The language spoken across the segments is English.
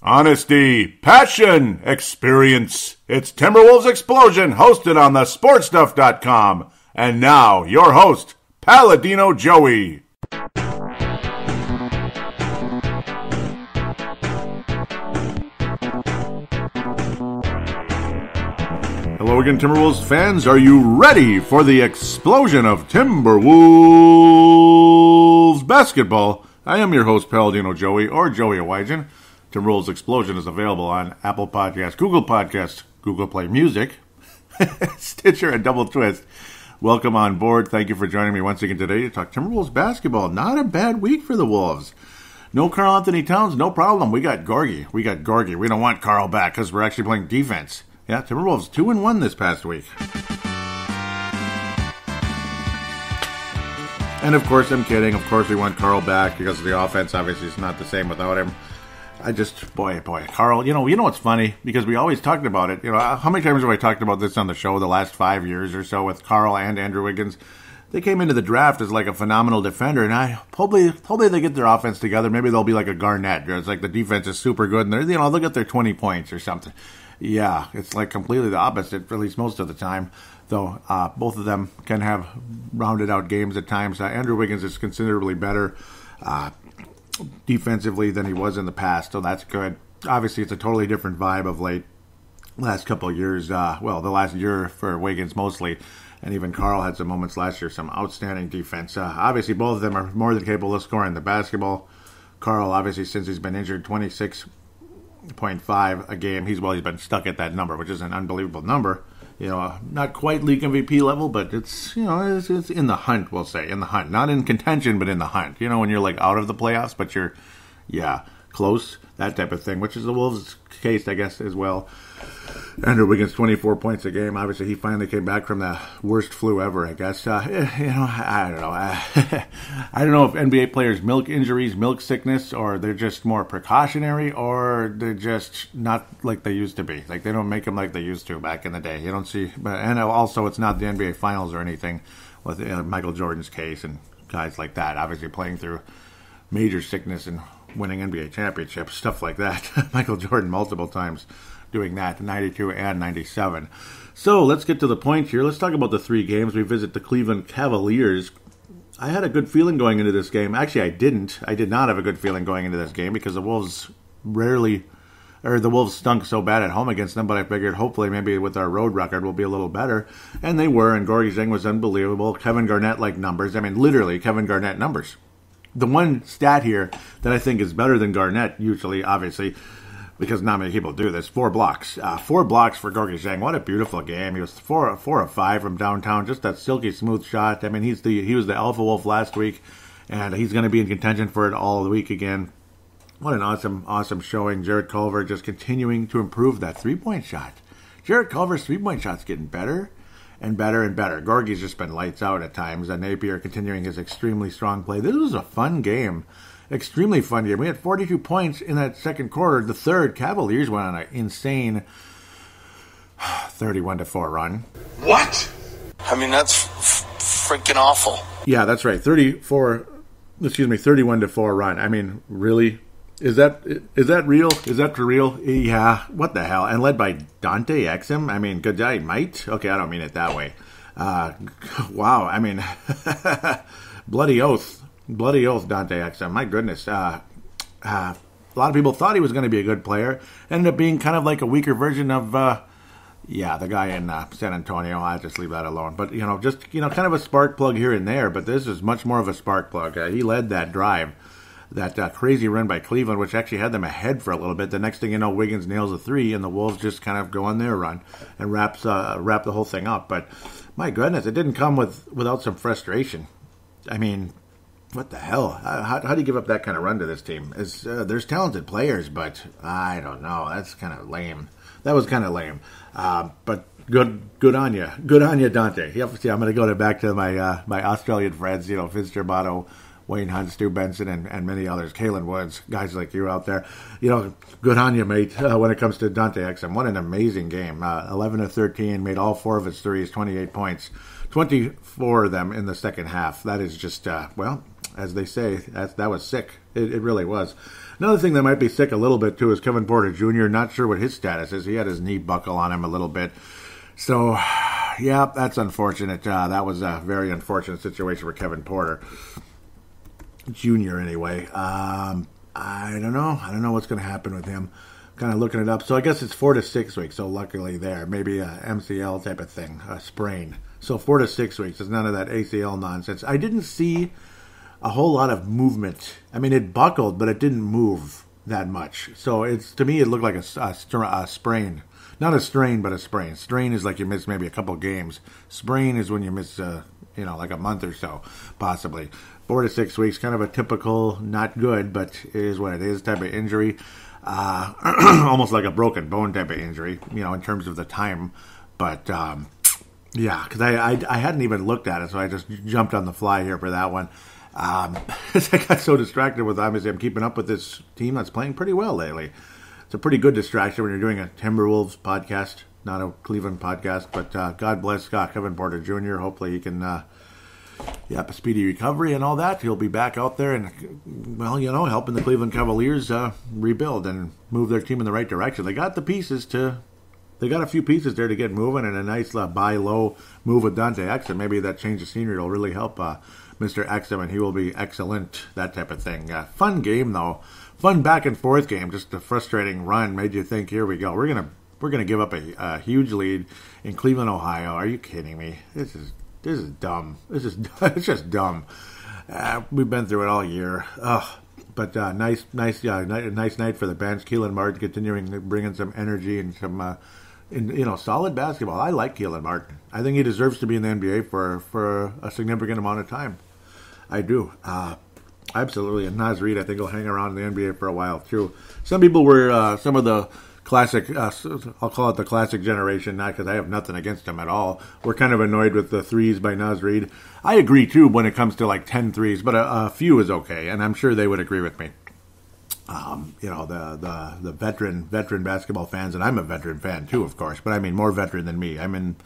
Honesty, passion, experience. It's Timberwolves Explosion, hosted on the sportstuff.com. And now, your host, Paladino Joey. Hello again, Timberwolves fans. Are you ready for the explosion of Timberwolves basketball? I am your host, Paladino Joey, or Joey Awajan. Timberwolves Explosion is available on Apple Podcasts, Google Podcasts, Google Play Music, Stitcher, and Double Twist. Welcome on board. Thank you for joining me once again today to talk Timberwolves basketball. Not a bad week for the Wolves. No Karl Anthony Towns, no problem. We got Gorgui. We got Gorgui. We don't want Karl back because we're actually playing defense. Yeah, Timberwolves two and one this past week. And of course, I'm kidding. Of course, we want Karl back because the offense obviously is not the same without him. I just, boy, boy, Karl. You know, you know what's funny because we always talked about it. You know, how many times have I talked about this on the show the last five years or so with Karl and Andrew Wiggins? They came into the draft as like a phenomenal defender, and I hopefully, hopefully they get their offense together. Maybe they'll be like a Garnett. It's like the defense is super good, and they're, you know, they'll get their twenty points or something. Yeah, it's like completely the opposite, at least most of the time. Though uh, both of them can have rounded out games at times. Uh, Andrew Wiggins is considerably better uh, defensively than he was in the past, so that's good. Obviously, it's a totally different vibe of late. Last couple years, uh, well, the last year for Wiggins mostly, and even Karl had some moments last year, some outstanding defense. Uh, obviously, both of them are more than capable of scoring the basketball. Karl, obviously, since he's been injured, 26 0.5 a game. He's well, he's been stuck at that number, which is an unbelievable number. You know, not quite league MVP level, but it's you know it's, it's in the hunt. We'll say in the hunt, not in contention, but in the hunt. You know, when you're like out of the playoffs, but you're yeah close, that type of thing, which is the Wolves' case, I guess, as well. Andrew Wiggins, 24 points a game. Obviously, he finally came back from the worst flu ever, I guess. Uh, you know, I don't know. I, I don't know if NBA players milk injuries, milk sickness, or they're just more precautionary, or they're just not like they used to be. Like, they don't make them like they used to back in the day. You don't see, but and also, it's not the NBA Finals or anything with uh, Michael Jordan's case and guys like that, obviously playing through major sickness and winning NBA championships, stuff like that. Michael Jordan multiple times doing that, 92 and 97. So let's get to the point here. Let's talk about the three games. We visit the Cleveland Cavaliers. I had a good feeling going into this game. Actually, I didn't. I did not have a good feeling going into this game because the Wolves rarely, or the Wolves stunk so bad at home against them. But I figured hopefully maybe with our road record we'll be a little better, and they were. And Gorgui Dieng was unbelievable. Kevin Garnett like numbers. I mean, literally Kevin Garnett numbers. The one stat here that I think is better than Garnett usually, obviously, because not many people do this. Four blocks, uh, four blocks for Gorgui Dieng. What a beautiful game! He was four, four or five from downtown. Just that silky smooth shot. I mean, he's the he was the alpha wolf last week, and he's going to be in contention for it all the week again. What an awesome, awesome showing. Jarrett Culver just continuing to improve that three point shot. Jarrett Culver's three point shot's getting better and better and better. Gorgui's just been lights out at times, and Napier continuing his extremely strong play. This was a fun game extremely fun game. We had 42 points in that second quarter. The third, Cavaliers went on an insane 31 to 4 run. What? I mean, that's f- freaking awful. Yeah, that's right. 34 excuse me, 31 to 4 run. I mean, really is that is that real? Is that for real? Yeah. What the hell? And led by Dante Exum. I mean, good day, might. Okay, I don't mean it that way. Uh, wow. I mean, bloody oath bloody oath, Dante Exum. My goodness. Uh, uh, a lot of people thought he was going to be a good player. Ended up being kind of like a weaker version of, uh, yeah, the guy in uh, San Antonio. I'll just leave that alone. But, you know, just, you know, kind of a spark plug here and there. But this is much more of a spark plug. Uh, he led that drive. That uh, crazy run by Cleveland, which actually had them ahead for a little bit. The next thing you know, Wiggins nails a three, and the Wolves just kind of go on their run and wraps wrap the whole thing up. But my goodness, it didn't come with without some frustration. I mean, what the hell? How, how, do you give up that kind of run to this team? uh, there's talented players, but I don't know. That's kind of lame. That was kind of lame. Uh, but good, good on you. Good on you, Dante. Yep, see, I'm going to go to back to my uh, my Australian friends. You know, Germano, Wayne Hunt, Stu Benson, and, and many others. Kalen Woods, guys like you out there. You know, good on you, mate. Uh, when it comes to Dante Exum, what an amazing game. Uh, 11 to 13, made all four of his threes, 28 points. 24 of them in the second half. That is just, uh, well, as they say, that, that was sick. It, it really was. Another thing that might be sick a little bit too is Kevin Porter Jr. Not sure what his status is. He had his knee buckle on him a little bit. So, yeah, that's unfortunate. Uh, that was a very unfortunate situation for Kevin Porter Jr. Anyway, um, I don't know. I don't know what's going to happen with him. Kind of looking it up. So I guess it's four to six weeks. So luckily there, maybe a MCL type of thing, a sprain. So four to six weeks. There's none of that ACL nonsense. I didn't see a whole lot of movement. I mean, it buckled, but it didn't move that much. So it's to me, it looked like a, a, a sprain, not a strain, but a sprain. Strain is like you miss maybe a couple games. Sprain is when you miss, uh, you know, like a month or so, possibly. Four to six weeks, kind of a typical, not good, but it is what it is type of injury. Uh, almost like a broken bone type of injury, you know, in terms of the time. But um, yeah, because I, I, I hadn't even looked at it, so I just jumped on the fly here for that one. Um, I got so distracted with obviously I'm keeping up with this team that's playing pretty well lately. It's a pretty good distraction when you're doing a Timberwolves podcast, not a Cleveland podcast. But uh, God bless Scott Kevin Porter Jr. Hopefully he can, uh, yep, a speedy recovery and all that. He'll be back out there and, well, you know, helping the Cleveland Cavaliers uh, rebuild and move their team in the right direction. They got the pieces to they got a few pieces there to get moving and a nice uh, buy low move with Dante Exum. Maybe that change of scenery will really help uh, Mr. Exum and he will be excellent, that type of thing. Uh, fun game, though. Fun back and forth game. Just a frustrating run made you think, here we go. We're going to we're going to give up a, a, huge lead in Cleveland, Ohio. Are you kidding me? This is this is dumb. This is it's just dumb. Uh, we've been through it all year. Ugh. But uh, nice, nice, yeah, nice night for the bench. Kelan Martin continuing bringing some energy and some uh, in you know solid basketball. I like Kelan Martin. I think he deserves to be in the NBA for for a significant amount of time. I do. Uh, absolutely. And Naz Reid, I think, will hang around in the NBA for a while too. Some people were uh, some of the classic. Uh, I'll call it the classic generation, not because I have nothing against them at all. We're kind of annoyed with the threes by Naz Reid. I agree too when it comes to like 10 threes, but a, a few is okay, and I'm sure they would agree with me um, you know the, the the veteran veteran basketball fans, and I'm a veteran fan too, of course. But I mean more veteran than me. I'm in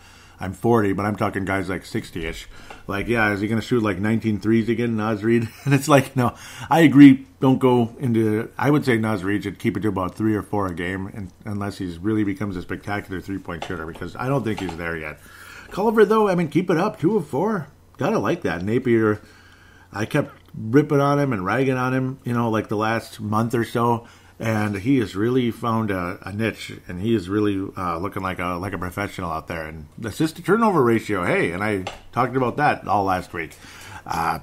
I'm 40, but I'm talking guys like 60ish. Like, yeah, is he going to shoot like 19 threes again, Naz Reid? And it's like, no, I agree. Don't go into. I would say Naz Reid should keep it to about three or four a game, and, unless he really becomes a spectacular three point shooter, because I don't think he's there yet. Culver, though, I mean, keep it up, two of four. Gotta like that. Napier, I kept ripping on him and ragging on him, you know, like the last month or so. And he has really found a, a niche, and he is really uh, looking like a like a professional out there. And assist to turnover ratio, hey, and I talked about that all last week. Uh,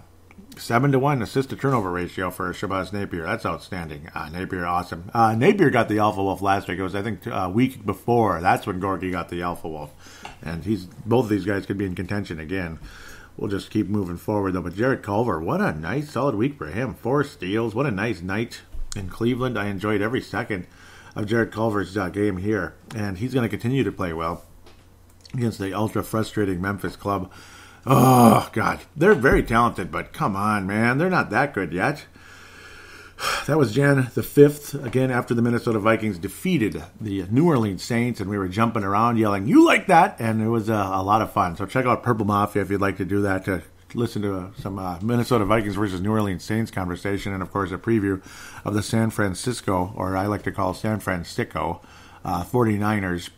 seven to one assist to turnover ratio for Shabazz Napier. That's outstanding. Uh, Napier, awesome. Uh, Napier got the Alpha Wolf last week. It was I think a week before. That's when Gorgui got the Alpha Wolf, and he's both of these guys could be in contention again we'll just keep moving forward though. But Jarrett Culver, what a nice solid week for him. Four steals. What a nice night in Cleveland. I enjoyed every second of Jarrett Culver's uh, game here, and he's going to continue to play well against the ultra frustrating Memphis club. Oh God, they're very talented, but come on, man, they're not that good yet. That was Jan the 5th, again, after the Minnesota Vikings defeated the New Orleans Saints, and we were jumping around yelling, You like that? And it was uh, a lot of fun. So check out Purple Mafia if you'd like to do that to listen to uh, some uh, Minnesota Vikings versus New Orleans Saints conversation, and of course, a preview of the San Francisco, or I like to call San Francisco, uh, 49ers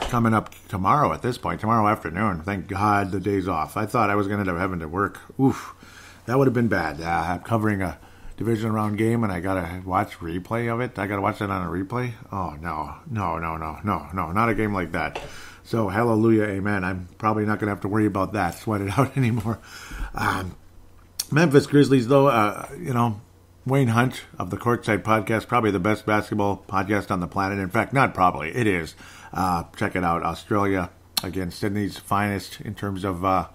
coming up tomorrow at this point, tomorrow afternoon. Thank God the day's off. I thought I was going to end up having to work. Oof, that would have been bad. Uh, I'm covering a division round game and I gotta watch replay of it. I gotta watch it on a replay. Oh no, no, no, no, no, no, not a game like that. So hallelujah, amen. I'm probably not gonna have to worry about that, sweat it out anymore. Um, Memphis Grizzlies, though, uh, you know, Wayne Hunt of the Courtside Podcast, probably the best basketball podcast on the planet. In fact, not probably, it is. Uh, check it out. Australia, again, Sydney's finest in terms of uh,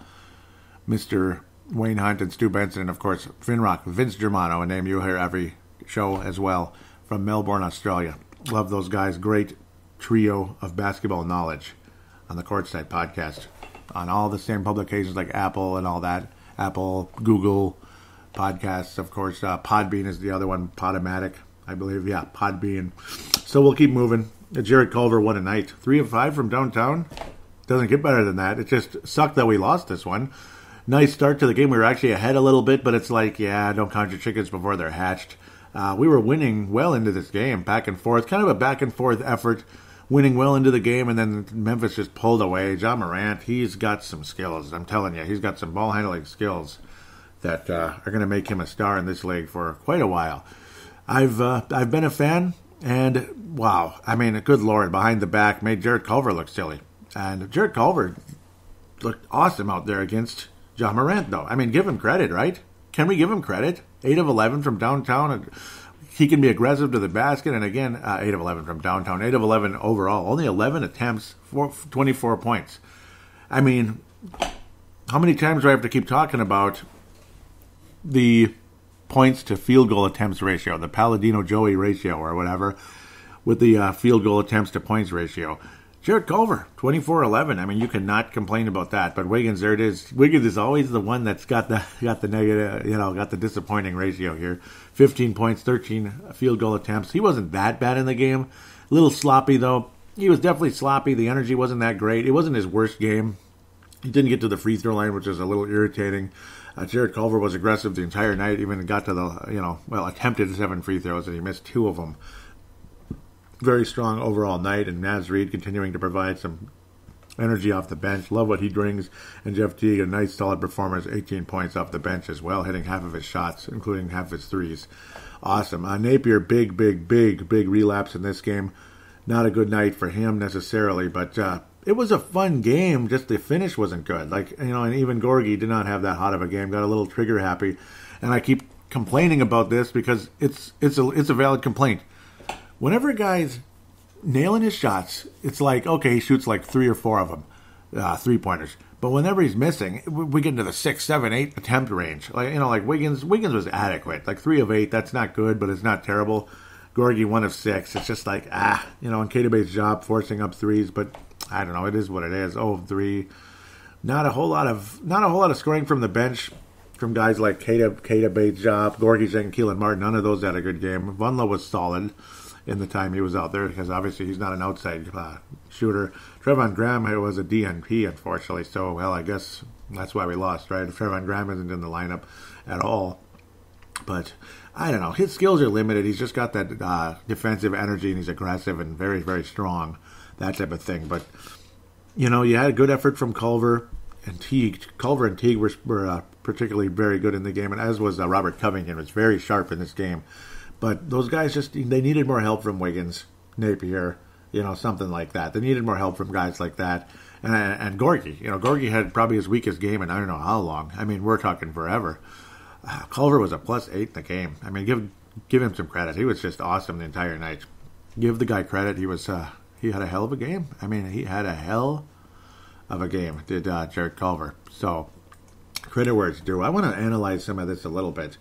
Mr. Wayne Hunt and Stu Benson, and of course Finrock, Vince Germano, a name you hear every show as well from Melbourne, Australia. Love those guys. Great trio of basketball knowledge on the Courtside podcast on all the same publications like Apple and all that. Apple, Google podcasts, of course. Uh, Podbean is the other one. Podomatic, I believe. Yeah, Podbean. So we'll keep moving. Jarrett Culver, what a night. Three of five from downtown. Doesn't get better than that. It just sucked that we lost this one nice start to the game. We were actually ahead a little bit, but it's like, yeah, don't count your chickens before they're hatched. Uh, we were winning well into this game, back and forth, kind of a back and forth effort, winning well into the game, and then Memphis just pulled away. Ja Morant, he's got some skills. I'm telling you, he's got some ball handling skills that uh, are going to make him a star in this league for quite a while. I've uh, I've been a fan, and wow, I mean, a good lord, behind the back made Jarrett Culver look silly, and Jarrett Culver looked awesome out there against Ja Morant, though. I mean, give him credit, right? Can we give him credit? Eight of eleven from downtown. He can be aggressive to the basket, and again, uh, eight of eleven from downtown. Eight of eleven overall. Only eleven attempts, for 24 points. I mean, how many times do I have to keep talking about the points to field goal attempts ratio, the Paladino Joey ratio, or whatever, with the uh, field goal attempts to points ratio? Jarrett Culver, 24-11. I mean, you cannot complain about that. But Wiggins, there it is. Wiggins is always the one that's got the got the negative, you know, got the disappointing ratio here. 15 points, 13 field goal attempts. He wasn't that bad in the game. A little sloppy though. He was definitely sloppy. The energy wasn't that great. It wasn't his worst game. He didn't get to the free throw line, which is a little irritating. Uh, Jarrett Culver was aggressive the entire night. Even got to the, you know, well, attempted seven free throws and he missed two of them very strong overall night, and Naz Reid continuing to provide some energy off the bench. Love what he brings. And Jeff Teague, a nice solid performance, 18 points off the bench as well, hitting half of his shots, including half his threes. Awesome. Uh, Napier, big, big, big, big relapse in this game. Not a good night for him necessarily, but uh, it was a fun game. Just the finish wasn't good. Like you know, and even Gorgui did not have that hot of a game. Got a little trigger happy, and I keep complaining about this because it's it's a it's a valid complaint whenever a guy's nailing his shots, it's like okay, he shoots like three or four of them, uh, three pointers. But whenever he's missing, we get into the six, seven, eight attempt range. Like you know, like Wiggins, Wiggins was adequate. Like three of eight, that's not good, but it's not terrible. Gorgui one of six. It's just like ah, you know, and Keita Bates-Diop forcing up threes, but I don't know. It is what it is. Oh, three. Not a whole lot of not a whole lot of scoring from the bench from guys like Keita Bates-Diop, Gorgui and Kelan Martin. None of those had a good game. Vonleh was solid in the time he was out there because obviously he's not an outside uh, shooter. Treveon Graham was a DNP, unfortunately. So, well, I guess that's why we lost, right? If Treveon Graham isn't in the lineup at all. But I don't know. His skills are limited. He's just got that uh, defensive energy and he's aggressive and very, very strong, that type of thing. But, you know, you had a good effort from Culver and Teague. Culver and Teague were, were uh, particularly very good in the game, and as was uh, Robert Covington, was very sharp in this game. But those guys just they needed more help from Wiggins, Napier, you know, something like that. They needed more help from guys like that. And and Gorgui, you know, Gorgui had probably his weakest game in I don't know how long. I mean, we're talking forever. Uh, Culver was a plus eight in the game. I mean, give give him some credit. He was just awesome the entire night. Give the guy credit. He was uh, he had a hell of a game. I mean, he had a hell of a game. Did uh, Jarrett Culver? So credit where it's due. I want to analyze some of this a little bit.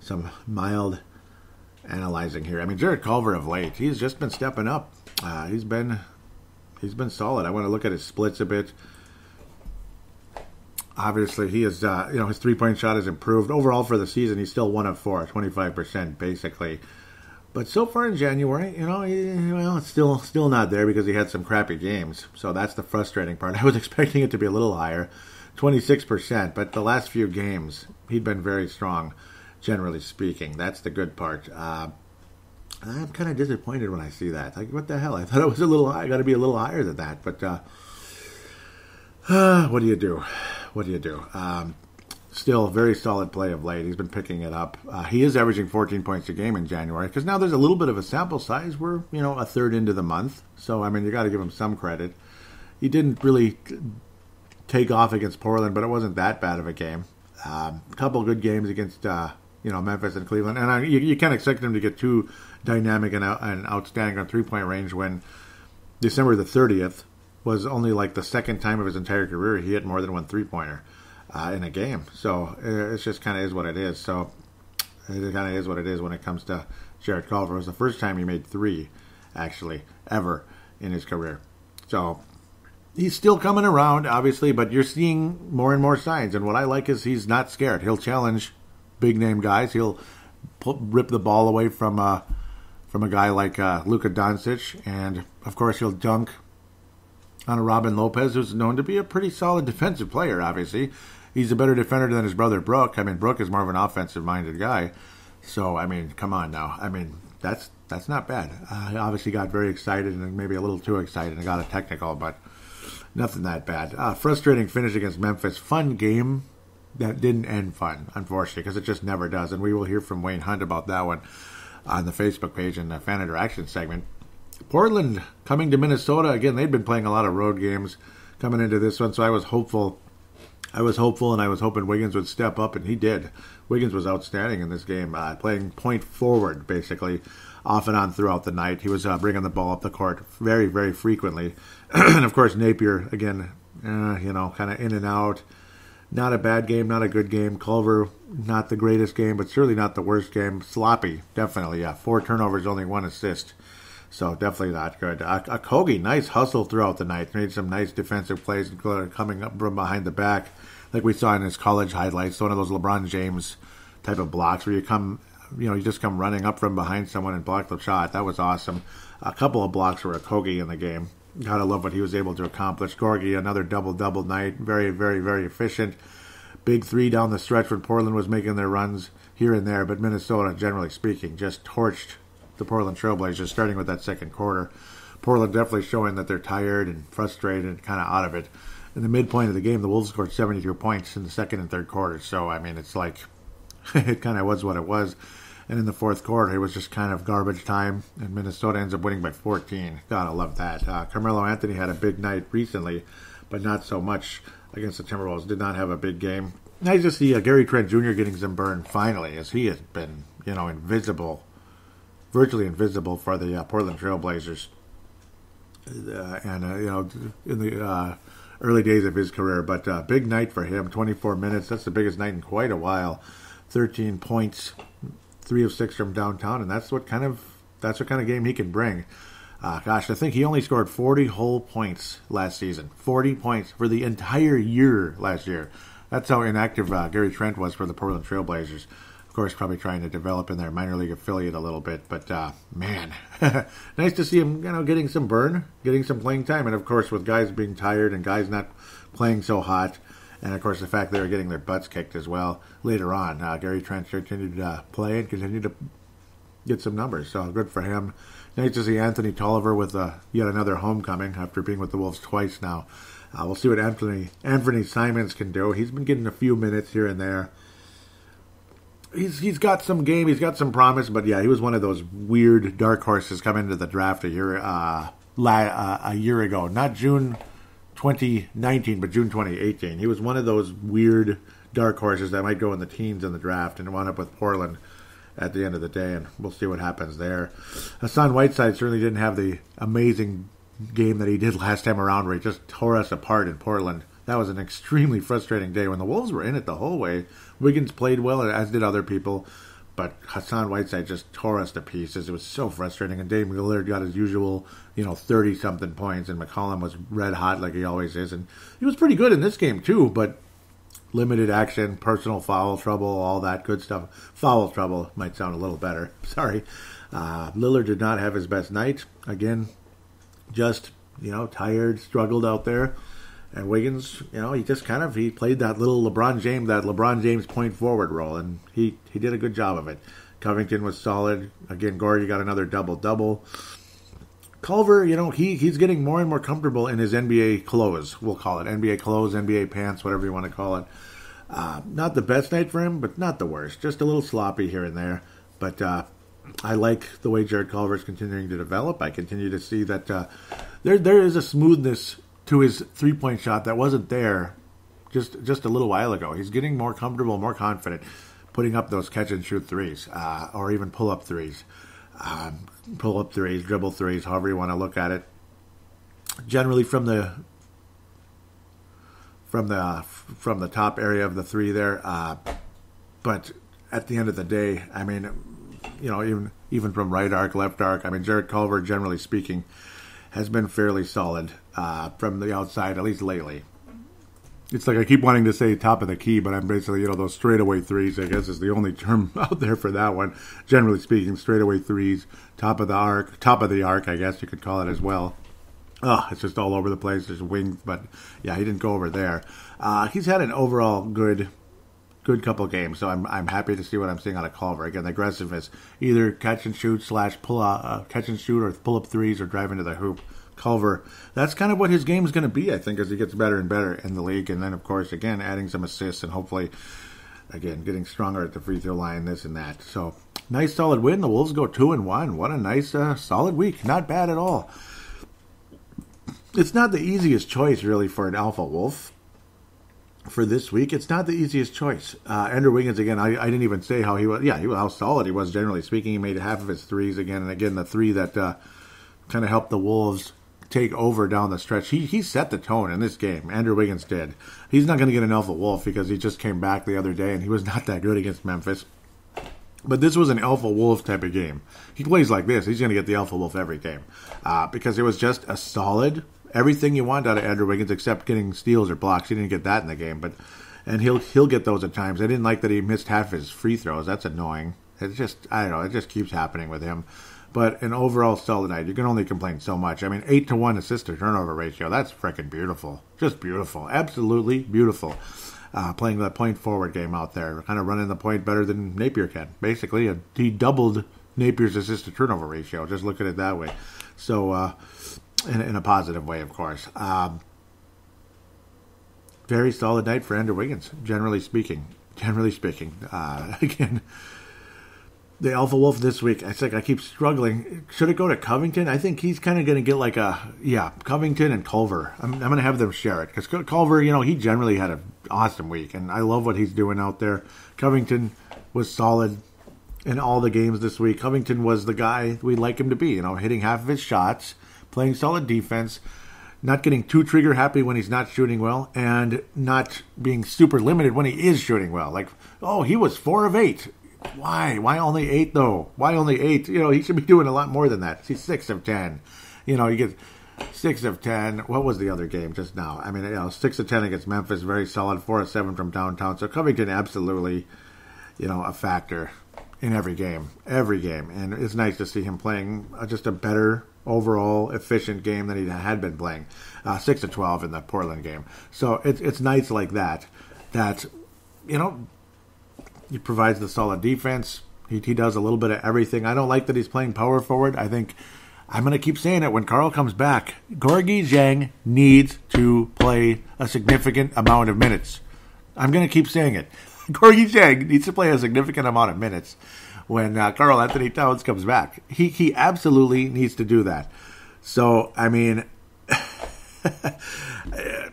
Some mild analyzing here. I mean, Jarrett Culver of late, he's just been stepping up. Uh, he's been he's been solid. I want to look at his splits a bit. Obviously, he is uh, you know his three point shot has improved overall for the season. He's still one of four, 25 percent basically. But so far in January, you know, he, well, it's still still not there because he had some crappy games. So that's the frustrating part. I was expecting it to be a little higher, 26 percent. But the last few games, he'd been very strong generally speaking. That's the good part. Uh, I'm kind of disappointed when I see that. Like, what the hell? I thought it was a little high. I Got to be a little higher than that. But uh, uh, what do you do? What do you do? Um, still very solid play of late. He's been picking it up. Uh, he is averaging 14 points a game in January because now there's a little bit of a sample size. We're you know a third into the month, so I mean you got to give him some credit. He didn't really take off against Portland, but it wasn't that bad of a game. Um, a couple good games against uh, you know Memphis and Cleveland, and I, you, you, can't expect him to get too dynamic and, and outstanding on three point range when December the thirtieth was only like the second time of his entire career he hit more than one three pointer uh, in a game. So uh, it's just kind of is what it is. So it kind of is what it is when it comes to Jarrett Culver. It was the first time he made three, actually, ever in his career. So he's still coming around, obviously, but you're seeing more and more signs. And what I like is he's not scared. He'll challenge big name guys. He'll put, rip the ball away from uh, from a guy like uh, Luka Doncic, and of course he'll dunk on a Robin Lopez, who's known to be a pretty solid defensive player. Obviously, he's a better defender than his brother Brook. I mean, Brook is more of an offensive minded guy. So I mean, come on now. I mean, that's that's not bad. Uh, I obviously got very excited and maybe a little too excited and got a technical, but nothing that bad. Uh, frustrating finish against Memphis. Fun game that didn't end fun, unfortunately, because it just never does. And we will hear from Wayne Hunt about that one on the Facebook page in the fan interaction segment. Portland coming to Minnesota again. They'd been playing a lot of road games coming into this one, so I was hopeful. I was hopeful, and I was hoping Wiggins would step up, and he did. Wiggins was outstanding in this game, uh, playing point forward basically, off and on throughout the night. He was uh, bringing the ball up the court very, very frequently, and of course Napier again, uh, you know, kind of in and out. Not a bad game, not a good game. Culver, not the greatest game, but certainly not the worst game. Sloppy, definitely. Yeah, four turnovers, only one assist. So definitely not good. Uh, Okogie, nice hustle throughout the night. Made some nice defensive plays coming up from behind the back, like we saw in his college highlights. One of those LeBron James type of blocks where you come, you know, you just come running up from behind someone and block the shot. That was awesome. A couple of blocks were Okogie in the game. Gotta love what he was able to accomplish. Gorgui, another double double night. Very, very, very efficient. Big three down the stretch when Portland was making their runs here and there, but Minnesota, generally speaking, just torched the Portland Trailblazers starting with that second quarter. Portland definitely showing that they're tired and frustrated and kind of out of it. In the midpoint of the game, the Wolves scored 72 points in the second and third quarters. So, I mean, it's like it kind of was what it was. And in the fourth quarter, it was just kind of garbage time, and Minnesota ends up winning by 14. God, I love that. Uh, Carmelo Anthony had a big night recently, but not so much against the Timberwolves. Did not have a big game. Nice to see uh, Gary Trent Jr. getting some burn finally, as he has been, you know, invisible, virtually invisible for the uh, Portland Trailblazers. Uh, and uh, you know, in the uh, early days of his career, but uh, big night for him. 24 minutes. That's the biggest night in quite a while. 13 points, three of six from downtown, and that's what kind of that's what kind of game he can bring. Uh, gosh, I think he only scored 40 whole points last season. 40 points for the entire year last year. That's how inactive uh, Gary Trent was for the Portland Trailblazers. Of course, probably trying to develop in their minor league affiliate a little bit, but uh, man, nice to see him, you know, getting some burn, getting some playing time, and of course, with guys being tired and guys not playing so hot, and of course the fact they were getting their butts kicked as well later on. Uh, Gary Trent continued to play and continued to get some numbers, so good for him. Nice to see Anthony Tolliver with uh, yet another homecoming after being with the Wolves twice now. Uh, we'll see what Anthony Anthony Simons can do. He's been getting a few minutes here and there. He's he's got some game. He's got some promise, but yeah, he was one of those weird dark horses coming into the draft a year uh, la, uh, a year ago, not June 2019, but June 2018. He was one of those weird dark horses that might go in the teens in the draft and wound up with Portland at the end of the day, and we'll see what happens there. Hassan Whiteside certainly didn't have the amazing game that he did last time around, where he just tore us apart in Portland. That was an extremely frustrating day when the Wolves were in it the whole way. Wiggins played well, as did other people, but Hassan Whiteside just tore us to pieces. It was so frustrating. And Dame Lillard got his usual, you know, thirty something points, and McCollum was red hot like he always is, and he was pretty good in this game too. But limited action, personal foul trouble, all that good stuff. Foul trouble might sound a little better. Sorry. Uh, Lillard did not have his best night. Again, just you know, tired, struggled out there. And Wiggins, you know, he just kind of he played that little LeBron James, that LeBron James point forward role, and he he did a good job of it. Covington was solid. Again, Gorgui got another double double. Culver, you know, he he's getting more and more comfortable in his NBA clothes. We'll call it NBA clothes, NBA pants, whatever you want to call it. Uh, not the best night for him, but not the worst. Just a little sloppy here and there. But uh, I like the way Jarrett Culver is continuing to develop. I continue to see that uh, there there is a smoothness to his three point shot that wasn't there just just a little while ago. He's getting more comfortable, more confident, putting up those catch and shoot threes, uh, or even pull up threes, um, pull up threes, dribble threes, however you want to look at it. Generally from the from the from the top area of the three there, uh, but at the end of the day, I mean, you know, even even from right arc, left arc, I mean, Jarrett Culver, generally speaking, has been fairly solid uh, from the outside, at least lately. It's like I keep wanting to say top of the key, but I'm basically, you know, those straightaway threes, I guess is the only term out there for that one. Generally speaking, straightaway threes, top of the arc, top of the arc, I guess you could call it as well. Oh, it's just all over the place. There's wings, but yeah, he didn't go over there. Uh, he's had an overall good, good couple games, so I'm I'm happy to see what I'm seeing out of Culver. Again, the aggressiveness, either catch and shoot slash pull out, uh, catch and shoot, or pull up threes, or drive into the hoop. Culver, that's kind of what his game is going to be, I think, as he gets better and better in the league. And then, of course, again, adding some assists and hopefully, again, getting stronger at the free throw line, this and that. So, nice solid win. The Wolves go two and one. What a nice, uh, solid week. Not bad at all it's not the easiest choice really for an alpha wolf for this week. It's not the easiest choice. Uh, Andrew Wiggins again. I, I didn't even say how he was. Yeah, he how solid he was generally speaking. He made half of his threes again, and again the three that uh, kind of helped the Wolves take over down the stretch. He he set the tone in this game. Andrew Wiggins did. He's not going to get an alpha wolf because he just came back the other day and he was not that good against Memphis. But this was an alpha wolf type of game. He plays like this. He's going to get the alpha wolf every game uh, because it was just a solid everything you want out of Andrew Wiggins except getting steals or blocks. He didn't get that in the game, but and he'll he'll get those at times. I didn't like that he missed half his free throws. That's annoying. It's just I don't know. It just keeps happening with him. But an overall solid night. You can only complain so much. I mean, eight to one assist to turnover ratio. That's freaking beautiful. Just beautiful. Absolutely beautiful. Uh, playing that point forward game out there, kind of running the point better than Napier can. Basically, he doubled Napier's assist to turnover ratio. Just look at it that way. So. Uh, in, in a positive way, of course. Um, very solid night for Andrew Wiggins, generally speaking. Generally speaking, uh, again, the Alpha Wolf this week. I think I keep struggling. Should it go to Covington? I think he's kind of going to get like a yeah, Covington and Culver. I'm, I'm going to have them share it because Culver, you know, he generally had an awesome week, and I love what he's doing out there. Covington was solid in all the games this week. Covington was the guy we'd like him to be. You know, hitting half of his shots playing solid defense, not getting too trigger happy when he's not shooting well, and not being super limited when he is shooting well. Like, oh, he was four of eight. Why? Why only eight though? Why only eight? You know, he should be doing a lot more than that. He's six of ten. You know, he gets six of ten. What was the other game just now? I mean, you know, six of ten against Memphis, very solid. Four of seven from downtown. So Covington absolutely, you know, a factor in every game, every game, and it's nice to see him playing just a better overall efficient game than he had been playing. Uh, six to twelve in the Portland game. So it's it's nights like that that you know he provides the solid defense. He, he does a little bit of everything. I don't like that he's playing power forward. I think I'm going to keep saying it when Karl comes back. Gorgui Dieng needs to play a significant amount of minutes. I'm going to keep saying it. Gorgui Dieng needs to play a significant amount of minutes when uh, Karl-Anthony Towns comes back. He he absolutely needs to do that. So I mean, the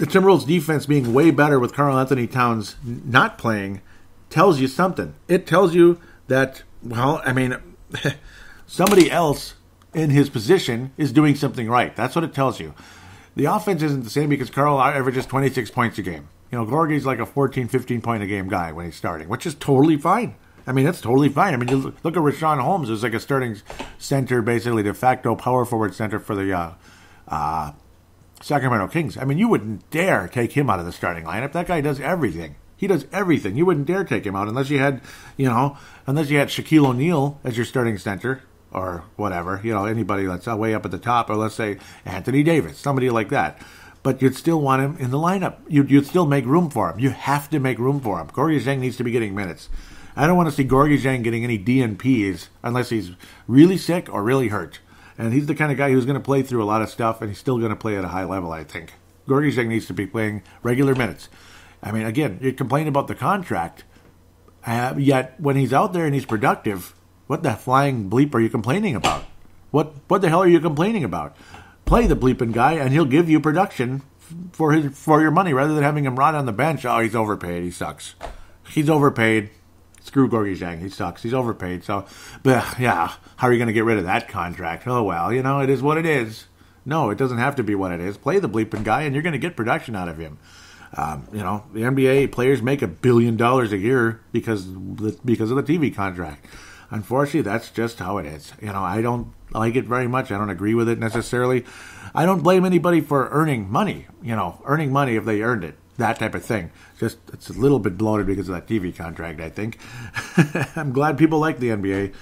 Timberwolves defense being way better with Karl Anthony Towns not playing tells you something. It tells you that well, I mean, somebody else in his position is doing something right. That's what it tells you. The offense isn't the same because Karl averages 26 points a game. You know, Gorgui's like a 14, 15 point a game guy when he's starting, which is totally fine. I mean, that's totally fine. I mean, you look at Richaun Holmes, who's like a starting center, basically de facto power forward center for the uh, uh, Sacramento Kings. I mean, you wouldn't dare take him out of the starting lineup. That guy does everything. He does everything. You wouldn't dare take him out unless you had, you know, unless you had Shaquille O'Neal as your starting center or whatever, you know, anybody that's way up at the top, or let's say Anthony Davis, somebody like that. But you'd still want him in the lineup. You'd, you'd still make room for him. You have to make room for him. Gorgui Dieng needs to be getting minutes. I don't want to see Gorgui Dieng getting any DNPs unless he's really sick or really hurt. And he's the kind of guy who's going to play through a lot of stuff, and he's still going to play at a high level, I think. Gorgui Dieng needs to be playing regular minutes. I mean, again, you complain about the contract, uh, yet when he's out there and he's productive, what the flying bleep are you complaining about? What what the hell are you complaining about? Play the bleeping guy, and he'll give you production for his for your money rather than having him rot on the bench. Oh, he's overpaid. He sucks. He's overpaid screw Gorgui Dieng. He sucks. He's overpaid. So, but yeah, how are you going to get rid of that contract? Oh well, you know, it is what it is. No, it doesn't have to be what it is. Play the bleeping guy, and you're going to get production out of him. Um, you know, the NBA players make a billion dollars a year because because of the TV contract. Unfortunately, that's just how it is. You know, I don't like it very much. I don't agree with it necessarily. I don't blame anybody for earning money. You know, earning money if they earned it that type of thing. Just it's a little bit bloated because of that TV contract, I think. I'm glad people like the NBA.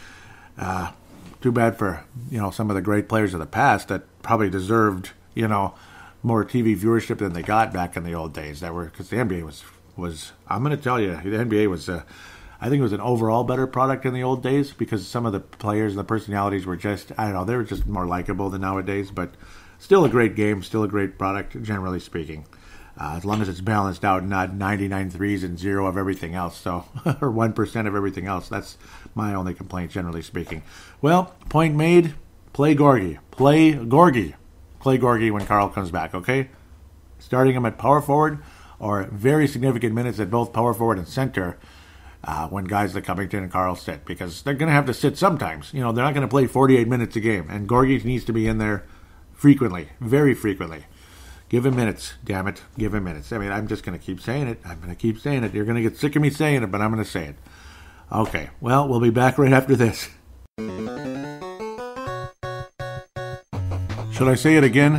Uh, too bad for you know some of the great players of the past that probably deserved, you know, more TV viewership than they got back in the old days. That were because the NBA was was. I'm going to tell you, the NBA was. Uh, I think it was an overall better product in the old days because some of the players and the personalities were just I don't know they were just more likable than nowadays. But still a great game, still a great product, generally speaking. Uh, as long as it's balanced out, not 99 threes and zero of everything else. So, or 1% of everything else. That's my only complaint, generally speaking. Well, point made. Play Gorgui. Play Gorgui. Play Gorgui when Karl comes back, okay? Starting him at power forward or very significant minutes at both power forward and center uh, when guys like Covington and Karl sit because they're going to have to sit sometimes. You know, they're not going to play 48 minutes a game, and Gorgui needs to be in there frequently, very frequently. Give him minutes, damn it. Give him minutes. I mean, I'm just going to keep saying it. I'm going to keep saying it. You're going to get sick of me saying it, but I'm going to say it. Okay, well, we'll be back right after this. Should I say it again?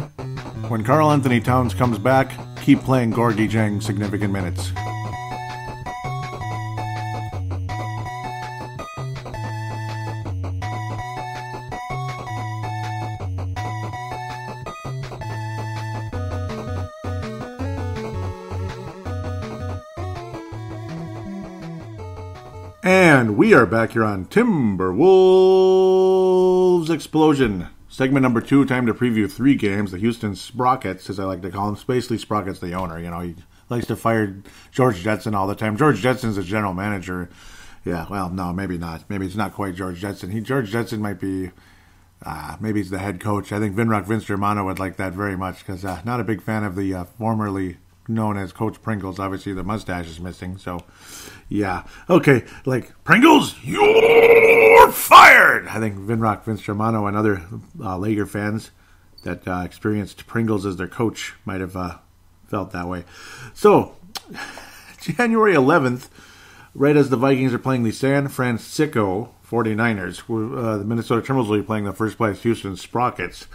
When Karl Anthony Towns comes back, keep playing Gorgui Dieng significant minutes. Are back here on Timberwolves Explosion. Segment number two, time to preview three games. The Houston Sprockets, as I like to call them. Basically, Sprockets, the owner. You know, he likes to fire George Jetson all the time. George Jetson's a general manager. Yeah, well, no, maybe not. Maybe it's not quite George Jetson. He George Jetson might be, uh, maybe he's the head coach. I think Vinrock Vince Germano would like that very much because uh, not a big fan of the uh, formerly known as Coach Pringles. Obviously, the mustache is missing. So, yeah. Okay, like, Pringles, you're fired! I think Vinrock, Vince Germano, and other uh, Laker fans that uh, experienced Pringles as their coach might have uh, felt that way. So, January 11th, right as the Vikings are playing the San Francisco 49ers, uh, the Minnesota Timberwolves will be playing the first place Houston Sprockets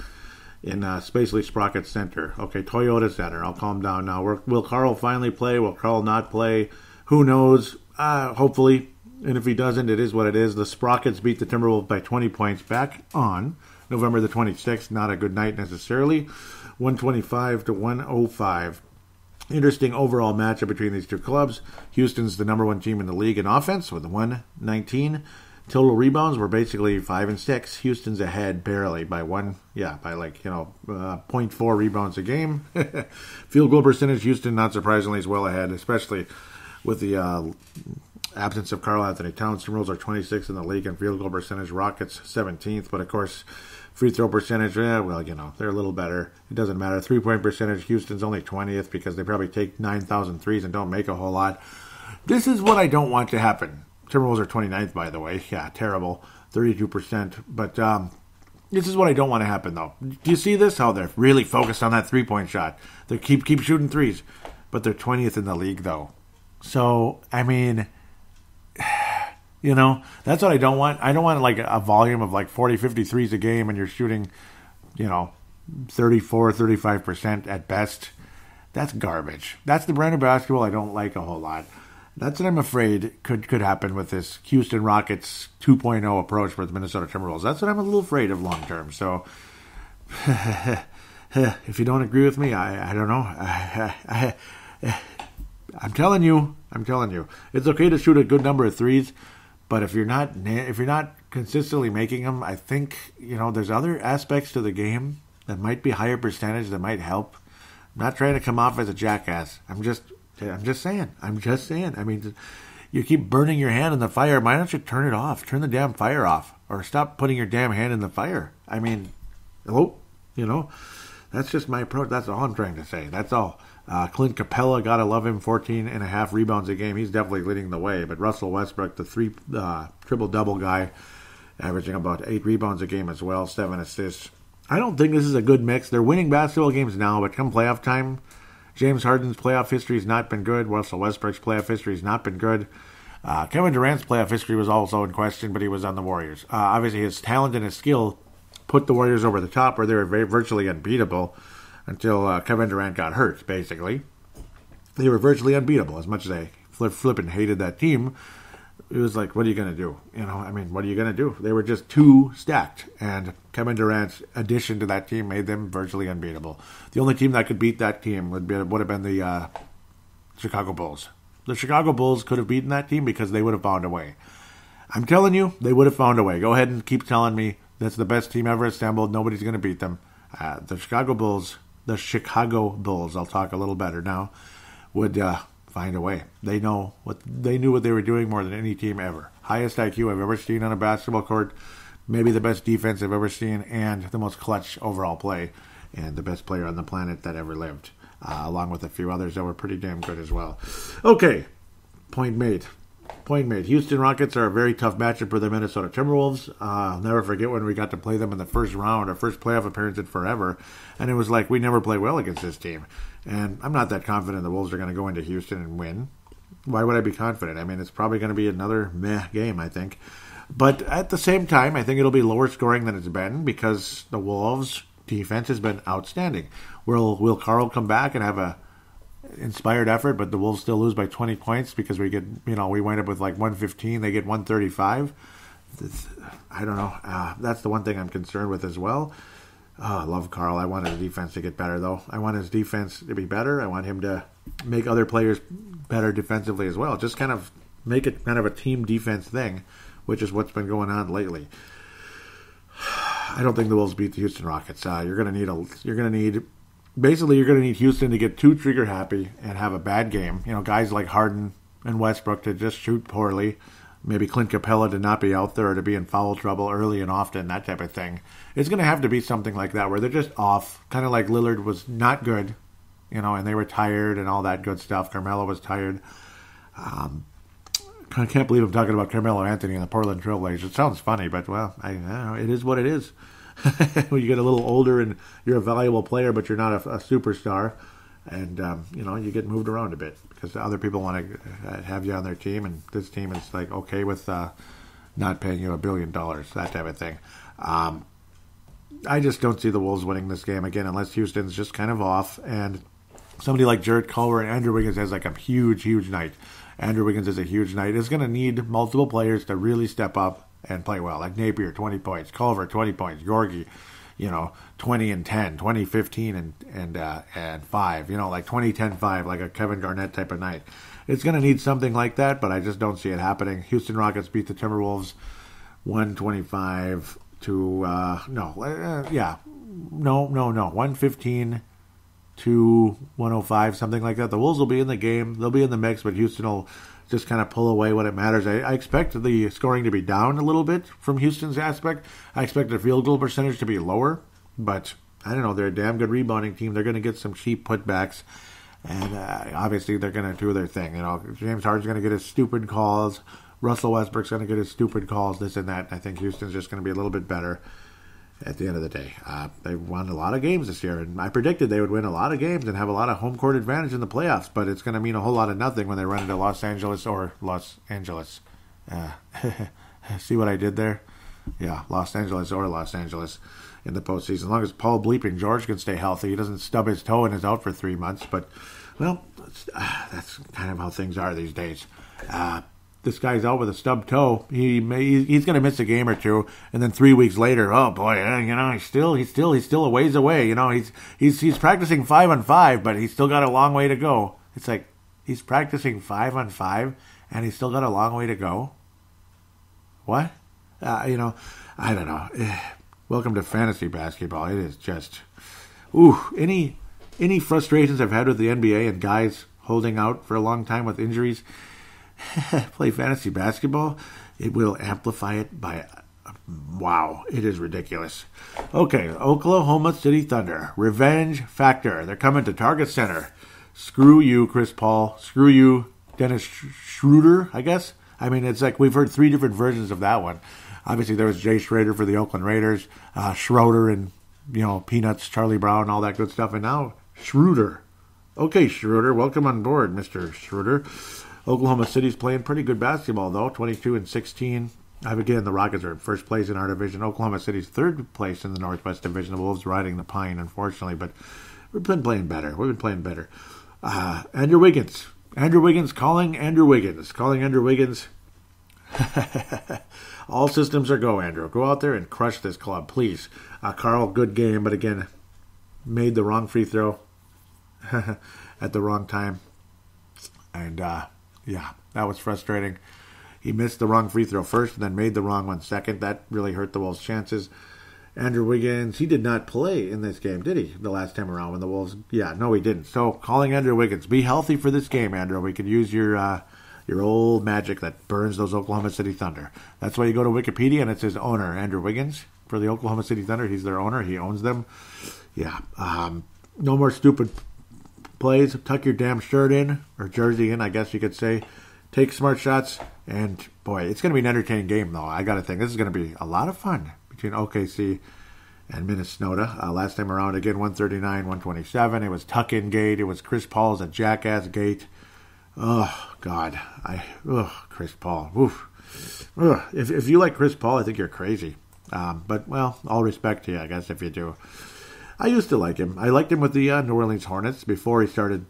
in uh, Spacely Sprocket Center. Okay, Toyota Center. I'll calm down now. Will Karl finally play? Will Karl not play? Who knows? Uh, hopefully. And if he doesn't, it is what it is. The Sprockets beat the Timberwolves by 20 points back on November the 26th. Not a good night necessarily. 125 to 105. Interesting overall matchup between these two clubs. Houston's the number one team in the league in offense with 119. Total rebounds were basically five and six. Houston's ahead barely by one, yeah, by like you know, uh, 0.4 rebounds a game. Field goal percentage, Houston not surprisingly is well ahead, especially with the uh, absence of Karl-Anthony Towns. Timberwolves are 26th in the league in field goal percentage. Rockets 17th, but of course, free throw percentage, yeah, well, you know, they're a little better. It doesn't matter. Three point percentage, Houston's only 20th because they probably take 9,000 threes and don't make a whole lot. This is what I don't want to happen. Timberwolves are 29th, by the way. Yeah, terrible. 32%. But um, this is what I don't want to happen, though. Do you see this? How they're really focused on that three point shot. They keep keep shooting threes, but they're 20th in the league, though. So, I mean, you know, that's what I don't want. I don't want like a volume of like 40, 50 threes a game and you're shooting, you know, 34, 35% at best. That's garbage. That's the brand of basketball I don't like a whole lot. That's what I'm afraid could could happen with this Houston Rockets 2.0 approach for the Minnesota Timberwolves. That's what I'm a little afraid of long term. So, if you don't agree with me, I, I don't know. I'm telling you, I'm telling you, it's okay to shoot a good number of threes, but if you're not if you're not consistently making them, I think you know there's other aspects to the game that might be higher percentage that might help. I'm not trying to come off as a jackass. I'm just I'm just saying. I'm just saying. I mean, you keep burning your hand in the fire. Why don't you turn it off? Turn the damn fire off, or stop putting your damn hand in the fire. I mean, oh, you know, that's just my approach. That's all I'm trying to say. That's all. Uh, Clint Capela, gotta love him, 14 and a half rebounds a game. He's definitely leading the way. But Russell Westbrook, the three uh, triple double guy, averaging about eight rebounds a game as well, seven assists. I don't think this is a good mix. They're winning basketball games now, but come playoff time, James Harden's playoff history has not been good. Russell Westbrook's playoff history has not been good. Uh, Kevin Durant's playoff history was also in question, but he was on the Warriors. Uh, obviously, his talent and his skill put the Warriors over the top, where they were very, virtually unbeatable until uh, Kevin Durant got hurt. Basically, they were virtually unbeatable. As much as I flip, flip and hated that team, it was like, what are you going to do? You know, I mean, what are you going to do? They were just too stacked, and Kevin Durant's addition to that team made them virtually unbeatable. The only team that could beat that team would be would have been the uh, Chicago Bulls. The Chicago Bulls could have beaten that team because they would have found a way. I'm telling you, they would have found a way. Go ahead and keep telling me that's the best team ever assembled. Nobody's going to beat them. Uh, the Chicago Bulls, the Chicago Bulls. I'll talk a little better now. Would uh, find a way. They know what they knew what they were doing more than any team ever. Highest IQ I've ever seen on a basketball court, maybe the best defense I've ever seen, and the most clutch overall play, and the best player on the planet that ever lived, uh, along with a few others that were pretty damn good as well. Okay, point made. Point made. Houston Rockets are a very tough matchup for the Minnesota Timberwolves. Uh, I'll never forget when we got to play them in the first round, our first playoff appearance in forever, and it was like we never play well against this team. And I'm not that confident the Wolves are going to go into Houston and win. Why would I be confident? I mean, it's probably going to be another meh game, I think. But at the same time, I think it'll be lower scoring than it's been because the Wolves' defense has been outstanding. Will Will Karl come back and have a inspired effort, but the Wolves still lose by 20 points because we get, you know, we wind up with like 115, they get 135. I don't know. Uh, that's the one thing I'm concerned with as well. Oh, I love Karl. I want his defense to get better, though. I want his defense to be better. I want him to make other players better defensively as well. Just kind of make it kind of a team defense thing, which is what's been going on lately. I don't think the Wolves beat the Houston Rockets. Uh, you're going to need a. You're going to need. Basically, you're going to need Houston to get too trigger happy and have a bad game. You know, guys like Harden and Westbrook to just shoot poorly maybe Clint Capela to not be out there or to be in foul trouble early and often, that type of thing. It's going to have to be something like that where they're just off, kind of like Lillard was not good, you know, and they were tired and all that good stuff. Carmelo was tired. Um, I can't believe I'm talking about Carmelo Anthony and the Portland Trailblazers. It sounds funny, but well, I, I know, it is what it is. when you get a little older and you're a valuable player, but you're not a, a superstar, and um, you know you get moved around a bit because other people want to uh, have you on their team, and this team is like okay with uh, not paying you a billion dollars, that type of thing. Um, I just don't see the Wolves winning this game again unless Houston's just kind of off and somebody like Jarrett Culver and Andrew Wiggins has like a huge, huge night. Andrew Wiggins is a huge night. Is going to need multiple players to really step up and play well. Like Napier, 20 points. Culver, 20 points. Gorgui, you know, 20 and 10, 20, 15 and and uh, and 5, you know, like 20, 10, 5, like a Kevin Garnett type of night. It's going to need something like that, but I just don't see it happening. Houston Rockets beat the Timberwolves 125 to, uh, no, uh, yeah, no, no, no, 115 to 105, something like that. The Wolves will be in the game, they'll be in the mix, but Houston will just kind of pull away when it matters. I, I, expect the scoring to be down a little bit from Houston's aspect. I expect the field goal percentage to be lower, but I don't know. They're a damn good rebounding team. They're going to get some cheap putbacks, and uh, obviously they're going to do their thing. You know, James Harden's going to get his stupid calls. Russell Westbrook's going to get his stupid calls, this and that. I think Houston's just going to be a little bit better at the end of the day. Uh, they've won a lot of games this year, and I predicted they would win a lot of games and have a lot of home court advantage in the playoffs. But it's going to mean a whole lot of nothing when they run into Los Angeles or Los Angeles. Uh, see what I did there? Yeah, Los Angeles or Los Angeles in the postseason. As long as Paul Bleeping George can stay healthy, he doesn't stub his toe and is out for three months. But well, that's, uh, that's kind of how things are these days. Uh, this guy's out with a stub toe. He may, he's going to miss a game or two, and then three weeks later, oh boy, you know, he's still he's still he's still a ways away. You know, he's he's he's practicing five on five, but he's still got a long way to go. It's like he's practicing five on five, and he's still got a long way to go. What? Uh, you know, I don't know. Welcome to fantasy basketball. It is just, ooh, any any frustrations I've had with the NBA and guys holding out for a long time with injuries play fantasy basketball, it will amplify it by wow, it is ridiculous. Okay, Oklahoma City Thunder, revenge factor. They're coming to Target Center. Screw you, Chris Paul. Screw you, Dennis Schroeder, I guess. I mean, it's like we've heard three different versions of that one. Obviously, there was Jay Schroeder for the Oakland Raiders, uh, Schroeder and, you know, Peanuts, Charlie Brown, all that good stuff. And now Schroeder. Okay, Schroeder, welcome on board, Mr. Schroeder. Oklahoma City's playing pretty good basketball though, 22 and 16. Again, the Rockets are in first place in our division. Oklahoma City's third place in the Northwest Division. The Wolves riding the pine, unfortunately, but we've been playing better. We've been playing better. Uh, Andrew Wiggins. Andrew Wiggins calling Andrew Wiggins. Calling Andrew Wiggins. All systems are go, Andrew. Go out there and crush this club, please. Uh, Karl, good game, but again, made the wrong free throw at the wrong time. And uh, yeah, that was frustrating. He missed the wrong free throw first and then made the wrong one second. That really hurt the Wolves' chances. Andrew Wiggins, he did not play in this game, did he? The last time around when the Wolves, yeah, no, he didn't. So calling Andrew Wiggins, be healthy for this game, Andrew. We could use your uh, your old magic that burns those Oklahoma City Thunder. That's why you go to Wikipedia and it says owner Andrew Wiggins for the Oklahoma City Thunder. He's their owner. He owns them. Yeah. Um, no more stupid plays. Tuck your damn shirt in or jersey in, I guess you could say. Take smart shots, and boy, it's going to be an entertaining game, though. I got to think this is going to be a lot of fun between OKC and Minnesota. Uh, last time around, again, 139, 127. It was tuck in gate. It was Chris Paul's a jackass gate. Oh, God. I, oh, Chris Paul. Oof. Ugh. If, if you like Chris Paul, I think you're crazy. Um, but, well, all respect to you, I guess, if you do. I used to like him. I liked him with the uh, New Orleans Hornets before he started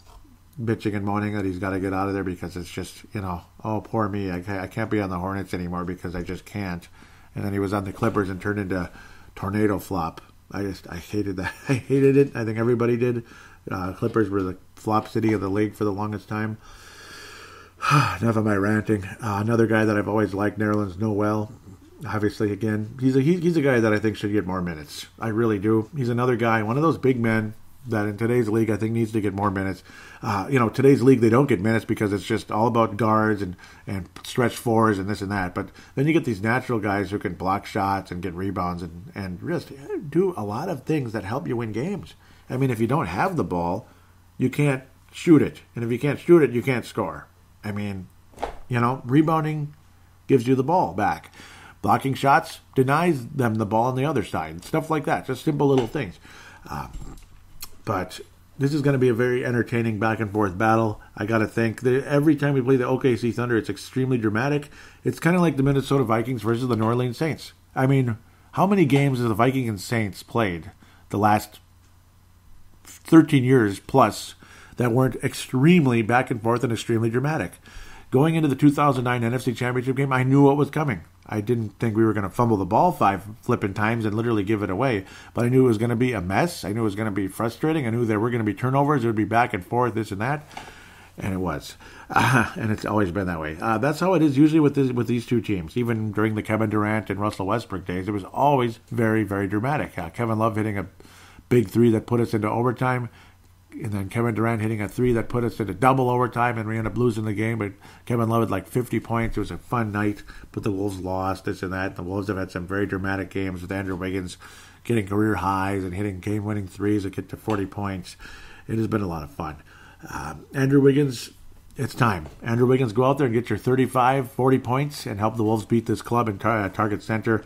bitching and moaning that he's got to get out of there because it's just, you know, oh, poor me. I can't, I can't be on the Hornets anymore because I just can't. And then he was on the Clippers and turned into tornado flop. I just, I hated that. I hated it. I think everybody did. Uh, Clippers were the flop city of the league for the longest time. Enough of my ranting. Uh, another guy that I've always liked, Nerlens Noel. Obviously, again, he's a he's a guy that I think should get more minutes. I really do. He's another guy, one of those big men that in today's league I think needs to get more minutes. Uh, you know, today's league they don't get minutes because it's just all about guards and and stretch fours and this and that. But then you get these natural guys who can block shots and get rebounds and and just do a lot of things that help you win games. I mean, if you don't have the ball, you can't shoot it, and if you can't shoot it, you can't score. I mean, you know, rebounding gives you the ball back. Blocking shots denies them the ball on the other side. Stuff like that. Just simple little things. Uh, but this is going to be a very entertaining back and forth battle. I got to think that every time we play the OKC Thunder, it's extremely dramatic. It's kind of like the Minnesota Vikings versus the New Orleans Saints. I mean, how many games have the Vikings and Saints played the last 13 years plus that weren't extremely back and forth and extremely dramatic? Going into the 2009 NFC Championship game, I knew what was coming. I didn't think we were going to fumble the ball five flipping times and literally give it away, but I knew it was going to be a mess. I knew it was going to be frustrating. I knew there were going to be turnovers. It would be back and forth, this and that, and it was. Uh, and it's always been that way. Uh, that's how it is usually with this, with these two teams. Even during the Kevin Durant and Russell Westbrook days, it was always very very dramatic. Uh, Kevin Love hitting a big three that put us into overtime and then Kevin Durant hitting a three that put us into double overtime, and we ended up losing the game. But Kevin Love had like 50 points. It was a fun night, but the Wolves lost this and that. The Wolves have had some very dramatic games with Andrew Wiggins getting career highs and hitting game-winning threes that get to 40 points. It has been a lot of fun. Um, Andrew Wiggins, it's time. Andrew Wiggins, go out there and get your 35, 40 points and help the Wolves beat this club in tar- Target Center.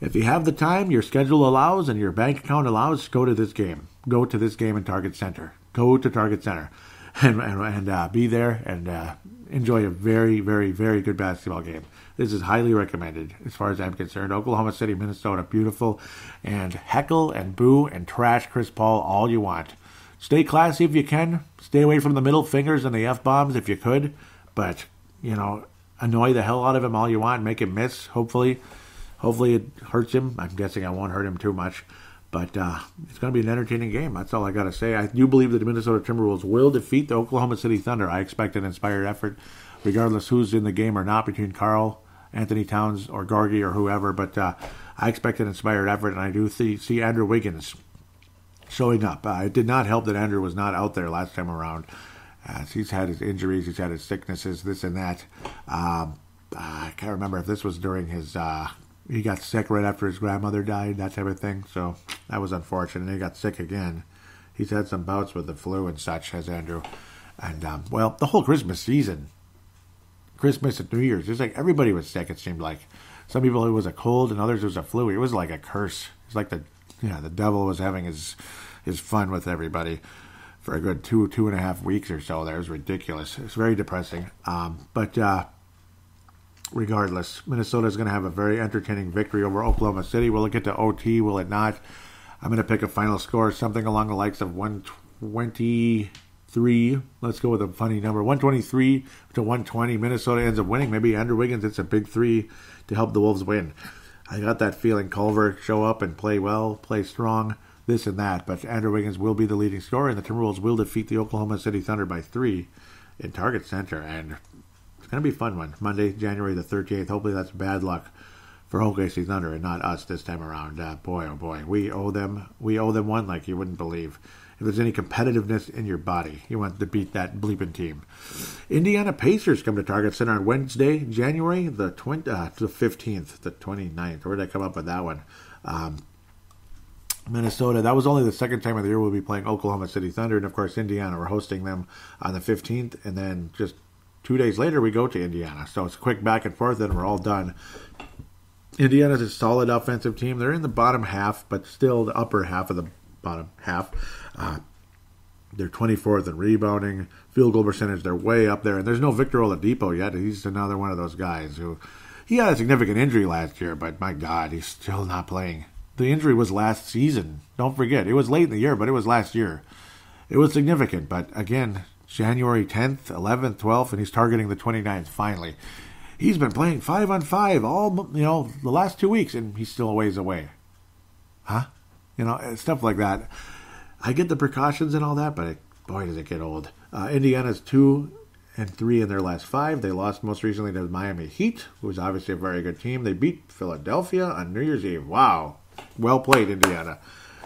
If you have the time, your schedule allows, and your bank account allows, go to this game. Go to this game in Target Center. Go to Target Center, and and, and uh, be there and uh, enjoy a very very very good basketball game. This is highly recommended as far as I'm concerned. Oklahoma City, Minnesota, beautiful, and heckle and boo and trash Chris Paul all you want. Stay classy if you can. Stay away from the middle fingers and the f bombs if you could, but you know annoy the hell out of him all you want. Make him miss. Hopefully Hopefully it hurts him. I'm guessing I won't hurt him too much. But uh, it's going to be an entertaining game. That's all I got to say. I do believe that the Minnesota Timberwolves will defeat the Oklahoma City Thunder. I expect an inspired effort, regardless who's in the game or not, between Karl, Anthony Towns, or Gorgui or whoever. But uh, I expect an inspired effort, and I do see, see Andrew Wiggins showing up. Uh, it did not help that Andrew was not out there last time around. Uh, he's had his injuries, he's had his sicknesses, this and that. Um, I can't remember if this was during his uh, he got sick right after his grandmother died, that type of thing. So that was unfortunate. And he got sick again. He's had some bouts with the flu and such, has Andrew. And, um, well, the whole Christmas season, Christmas and New Year's, it's like everybody was sick, it seemed like. Some people it was a cold and others it was a flu. It was like a curse. It's like the, know, the devil was having his, his fun with everybody for a good two, two and a half weeks or so there. It was ridiculous. It's very depressing. Um, but, uh, regardless. Minnesota is going to have a very entertaining victory over Oklahoma City. Will it get to OT? Will it not? I'm going to pick a final score, something along the likes of 123 123. Let's go with a funny number 123 to 120. Minnesota ends up winning. Maybe Andrew Wiggins hits a big three to help the Wolves win. I got that feeling Culver show up and play well, play strong, this and that. But Andrew Wiggins will be the leading scorer, and the Timberwolves will defeat the Oklahoma City Thunder by three in Target Center. And going to be fun one. Monday, January the 13th. Hopefully that's bad luck for OKC Thunder and not us this time around. Uh, boy, oh boy, we owe them. We owe them one like you wouldn't believe. If there's any competitiveness in your body, you want to beat that bleeping team. Indiana Pacers come to Target Center on Wednesday, January the 20, uh, the 15th, the 29th. Where did I come up with that one? Um, Minnesota. That was only the second time of the year we'll be playing Oklahoma City Thunder, and of course Indiana. We're hosting them on the 15th, and then just two days later we go to Indiana. So it's a quick back and forth, and we're all done. Indiana's a solid offensive team. They're in the bottom half, but still the upper half of the bottom half. Uh, they're 24th in rebounding, field goal percentage. They're way up there, and there's no Victor Oladipo yet. He's another one of those guys who he had a significant injury last year, but my God, he's still not playing. The injury was last season. Don't forget, it was late in the year, but it was last year. It was significant, but again, January 10th, 11th, 12th, and he's targeting the 29th finally. He's been playing five on five all you know the last two weeks, and he's still a ways away. Huh? You know, stuff like that. I get the precautions and all that, but it, boy, does it get old. Uh, Indiana's two and three in their last five. They lost most recently to the Miami Heat, who's obviously a very good team. They beat Philadelphia on New Year's Eve. Wow, well played, Indiana.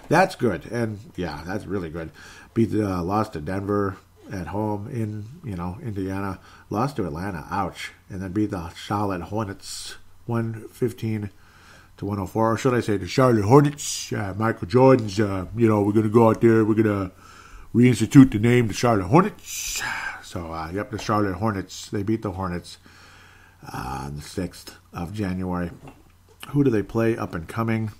That's good, and yeah, that's really good. Beat uh, lost to Denver at home in you know Indiana. Lost to Atlanta. Ouch, and then beat the Charlotte Hornets one fifteen to 104, or should I say the Charlotte Hornets, uh, Michael Jordan's, uh, you know, we're going to go out there, we're going to reinstitute the name the Charlotte Hornets. So, uh, yep, the Charlotte Hornets, they beat the Hornets on the 6th of January. Who do they play up and coming?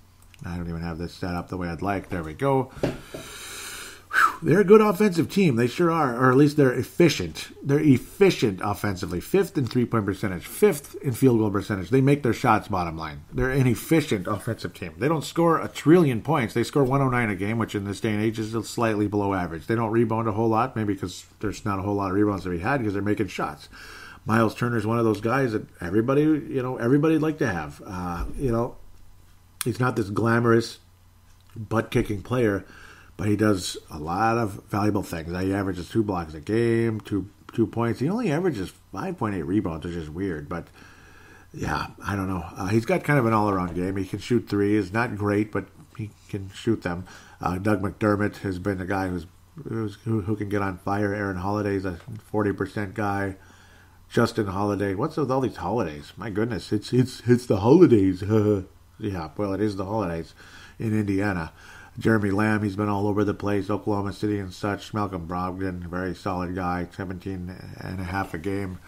I don't even have this set up the way I'd like. There we go. They're a good offensive team. They sure are, or at least they're efficient. They're efficient offensively. Fifth in three point percentage, fifth in field goal percentage. They make their shots, bottom line. They're an efficient offensive team. They don't score a trillion points. They score 109 a game, which in this day and age is slightly below average. They don't rebound a whole lot, maybe because there's not a whole lot of rebounds to be had because they're making shots. Myles Turner is one of those guys that everybody, you know, everybody'd like to have. Uh, you know, he's not this glamorous butt kicking player but he does a lot of valuable things. He averages two blocks a game, two two points. He only averages five point eight rebounds, which is weird. But yeah, I don't know. Uh, he's got kind of an all around game. He can shoot threes, not great, but he can shoot them. Uh, Doug McDermott has been a guy who's, who's who, who, can get on fire. Aaron Holiday's a forty percent guy. Justin Holiday. What's with all these holidays? My goodness, it's it's it's the holidays. yeah, well, it is the holidays in Indiana. Jeremy Lamb, he's been all over the place, Oklahoma City and such. Malcolm Brogdon, very solid guy, 17 and a half a game.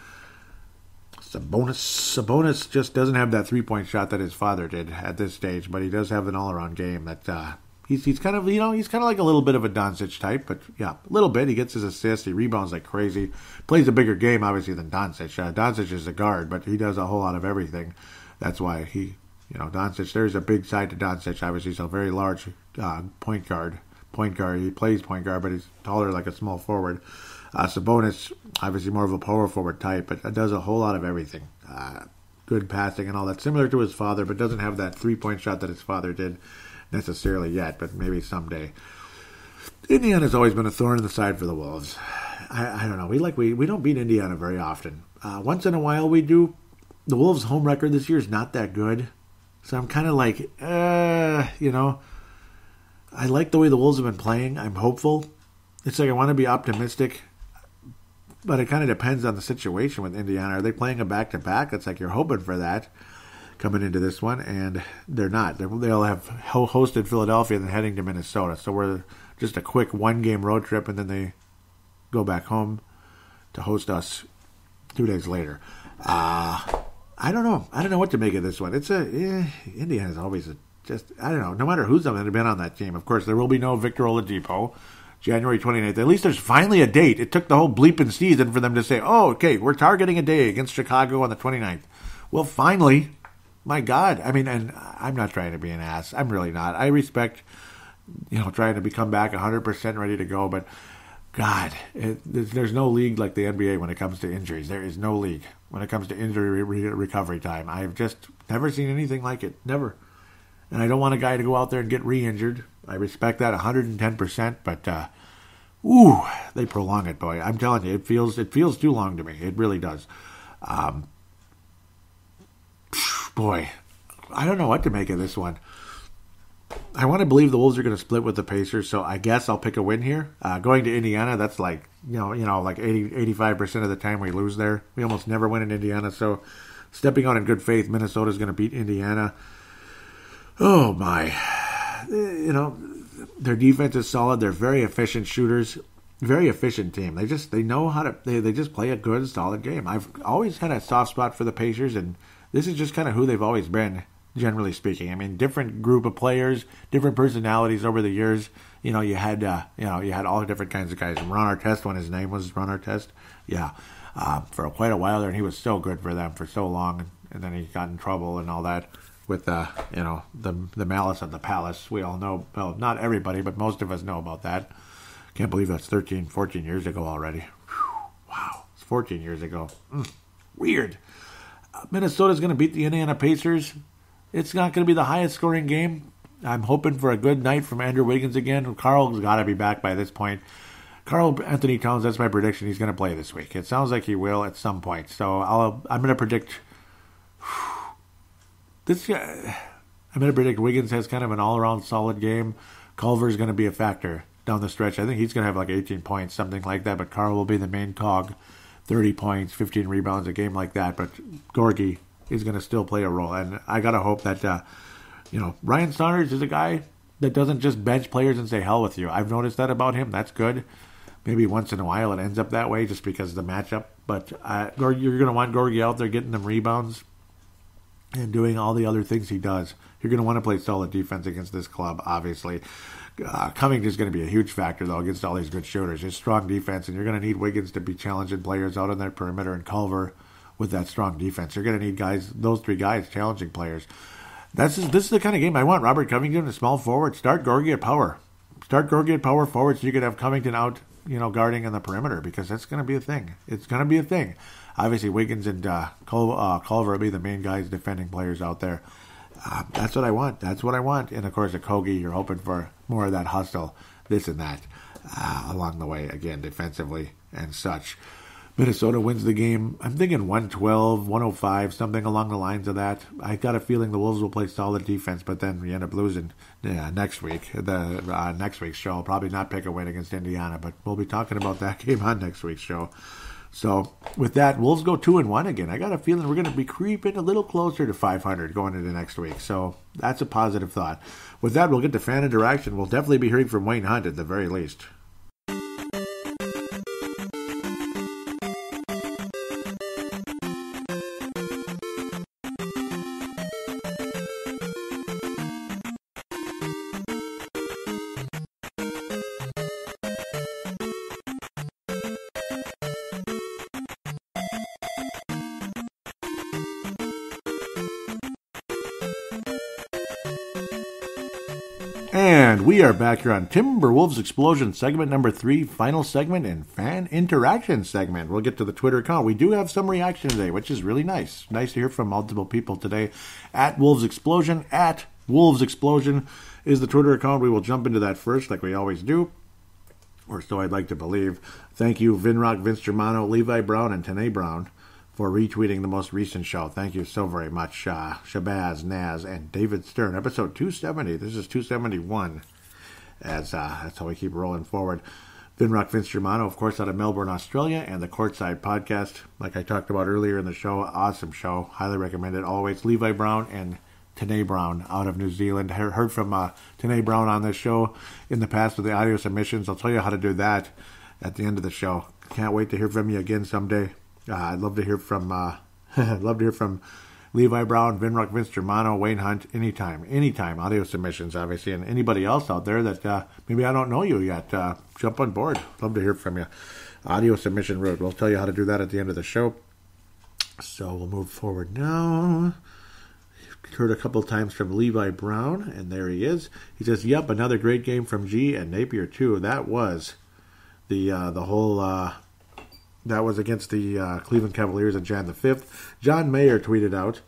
Sabonis, Sabonis just doesn't have that three point shot that his father did at this stage, but he does have an all around game that uh, he's he's kind of you know he's kind of like a little bit of a Doncic type, but yeah, a little bit. He gets his assists, he rebounds like crazy, plays a bigger game obviously than Doncic. Uh, Doncic is a guard, but he does a whole lot of everything. That's why he you know, Doncic, there's a big side to Doncic. Obviously, he's a very large uh, point guard. Point guard. He plays point guard, but he's taller like a small forward. Uh, Sabonis, obviously more of a power forward type, but does a whole lot of everything. Uh, good passing and all that. Similar to his father, but doesn't have that three point shot that his father did necessarily yet, but maybe someday. Indiana has always been a thorn in the side for the Wolves. I, I don't know. We like we, we don't beat Indiana very often. Uh, once in a while we do. The Wolves' home record this year is not that good. So I'm kind of like, uh, you know, I like the way the Wolves have been playing. I'm hopeful. It's like I want to be optimistic, but it kind of depends on the situation with Indiana. Are they playing a back to back? It's like you're hoping for that coming into this one, and they're not. they will have hosted Philadelphia and then heading to Minnesota. So we're just a quick one game road trip, and then they go back home to host us two days later. Uh, I don't know. I don't know what to make of this one. It's a eh, Indiana is always a just I don't know. No matter who's been on that team, of course there will be no Victor Oladipo. January 29th. At least there's finally a date. It took the whole bleeping season for them to say, "Oh, okay, we're targeting a day against Chicago on the 29th." Well, finally, my God. I mean, and I'm not trying to be an ass. I'm really not. I respect, you know, trying to become back 100% ready to go, but God, it, there's no league like the NBA when it comes to injuries. There is no league when it comes to injury re- recovery time. I've just never seen anything like it. Never. And I don't want a guy to go out there and get re-injured. I respect that 110%, but uh, ooh, they prolong it, boy. I'm telling you, it feels it feels too long to me. It really does. Um, boy, I don't know what to make of this one. I want to believe the Wolves are going to split with the Pacers, so I guess I'll pick a win here. Uh, going to Indiana, that's like you know, you know, like 85 percent of the time we lose there. We almost never win in Indiana, so stepping out in good faith, Minnesota is going to beat Indiana. Oh my, you know, their defense is solid. They're very efficient shooters, very efficient team. They just they know how to they, they just play a good solid game. I've always had a soft spot for the Pacers, and this is just kind of who they've always been generally speaking. I mean, different group of players, different personalities over the years. You know, you had uh, you know you had all different kinds of guys. Ron Artest, when his name was Ron Artest, yeah, uh, for quite a while there, and he was so good for them for so long, and, then he got in trouble and all that with uh, you know the the malice of the palace. We all know, well, not everybody, but most of us know about that. Can't believe that's 13, 14 years ago already. Whew, wow, it's 14 years ago. Mm, weird. Uh, Minnesota's going to beat the Indiana Pacers it's not going to be the highest scoring game. I'm hoping for a good night from Andrew Wiggins again. Karl's got to be back by this point. Karl Anthony Towns, that's my prediction. He's going to play this week. It sounds like he will at some point. So I'll, I'm going to predict this. Guy, I'm going to predict Wiggins has kind of an all-around solid game. Culver's going to be a factor down the stretch. I think he's going to have like 18 points, something like that. But Karl will be the main cog, 30 points, 15 rebounds, a game like that. But Gorgui is going to still play a role. And I got to hope that, uh, you know, Ryan Saunders is a guy that doesn't just bench players and say hell with you. I've noticed that about him. That's good. Maybe once in a while it ends up that way just because of the matchup. But uh, you're going to want Gorgui out there getting them rebounds and doing all the other things he does. You're going to want to play solid defense against this club, obviously. Uh, Covington is going to be a huge factor, though, against all these good shooters. It's strong defense, and you're going to need Wiggins to be challenging players out on that perimeter and Culver with that strong defense. You're going to need guys, those three guys, challenging players. That's this is the kind of game I want. Robert Covington, a small forward, start Gorgui at power, start Gorgui at power forward, so you could have Covington out, you know, guarding in the perimeter because that's going to be a thing. It's going to be a thing. Obviously, Wiggins and uh, Cul- uh, Culver will be the main guys defending players out there. Uh, that's what I want. That's what I want. And of course, Okogie, you're hoping for more of that hustle, this and that, uh, along the way. Again, defensively and such. Minnesota wins the game. I'm thinking 112, 105, something along the lines of that. I got a feeling the Wolves will play solid defense, but then we end up losing yeah, next week. The uh, next week's show, I'll probably not pick a win against Indiana, but we'll be talking about that game on next week's show. So with that, Wolves go two and one again. I got a feeling we're going to be creeping a little closer to 500 going into next week. So that's a positive thought. With that, we'll get to fan interaction. We'll definitely be hearing from Wayne Hunt at the very least. We are back here on Timberwolves Explosion segment number three, final segment and fan interaction segment. We'll get to the Twitter account. We do have some reaction today, which is really nice. Nice to hear from multiple people today. At Wolves Explosion, at Wolves Explosion is the Twitter account. We will jump into that first, like we always do. Or so I'd like to believe. Thank you, Vinrock, Vince Germano, Levi Brown, and Tanae Brown for retweeting the most recent show. Thank you so very much, uh, Shabazz, Naz, and David Stern. Episode 270. This is 271. As uh, that's how we keep rolling forward. Vinrock Vince Germano, of course, out of Melbourne, Australia, and the Courtside Podcast, like I talked about earlier in the show. Awesome show. Highly recommend it always. Levi Brown and Tanae Brown out of New Zealand. Heard from uh, Tanae Brown on this show in the past with the audio submissions. I'll tell you how to do that at the end of the show. Can't wait to hear from you again someday. Uh, I'd love to hear from uh, I'd love to hear from Levi Brown, Vinrock, Vince Germano, Wayne Hunt, anytime, anytime. Audio submissions, obviously, and anybody else out there that uh, maybe I don't know you yet, uh, jump on board. Love to hear from you. Audio submission route. We'll tell you how to do that at the end of the show. So we'll move forward now. Heard a couple times from Levi Brown, and there he is. He says, "Yep, another great game from G and Napier too. That was The uh, the whole uh, that was against the uh, Cleveland Cavaliers on Jan the fifth. John Mayer tweeted out,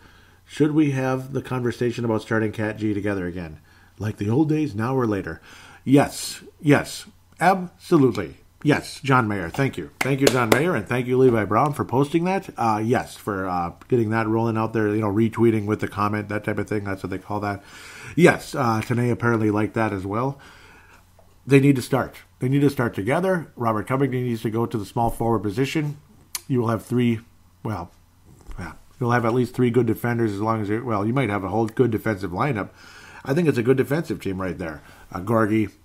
"Should we have the conversation about starting KAT G together again, like the old days, now or later?" Yes, yes, absolutely. Yes, John Mayer. Thank you. Thank you, John Mayer, and thank you, Levi Brown, for posting that. Uh, yes, for uh, getting that rolling out there, you know, retweeting with the comment, that type of thing. That's what they call that. Yes, uh, Tanae apparently liked that as well. They need to start. They need to start together. Robert Covington needs to go to the small forward position. You will have three, well, yeah, you'll have at least three good defenders as long as you, well, you might have a whole good defensive lineup. I think it's a good defensive team right there. Uh,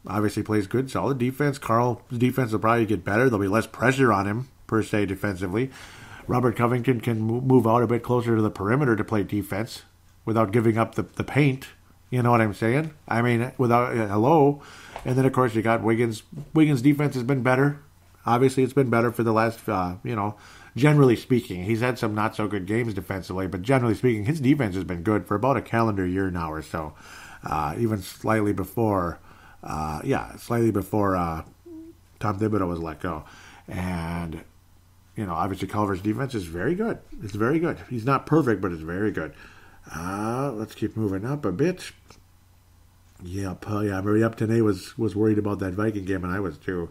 obviously plays good, solid defense. Karl's defense will probably get better. There'll be less pressure on him, per se, defensively. Robert Covington can move out a bit closer to the perimeter to play defense without giving up the, the paint. You know what I'm saying? I mean, without uh, hello, and then of course you got Wiggins. Wiggins' defense has been better. Obviously, it's been better for the last, uh, you know, generally speaking. He's had some not so good games defensively, but generally speaking, his defense has been good for about a calendar year now or so uh, even slightly before, uh, yeah, slightly before uh, Tom Thibodeau was let go. And, you know, obviously Culver's defense is very good. It's very good. He's not perfect, but it's very good. Uh, let's keep moving up a bit. Yep, oh yeah, Murray Upton was was worried about that Viking game, and I was too,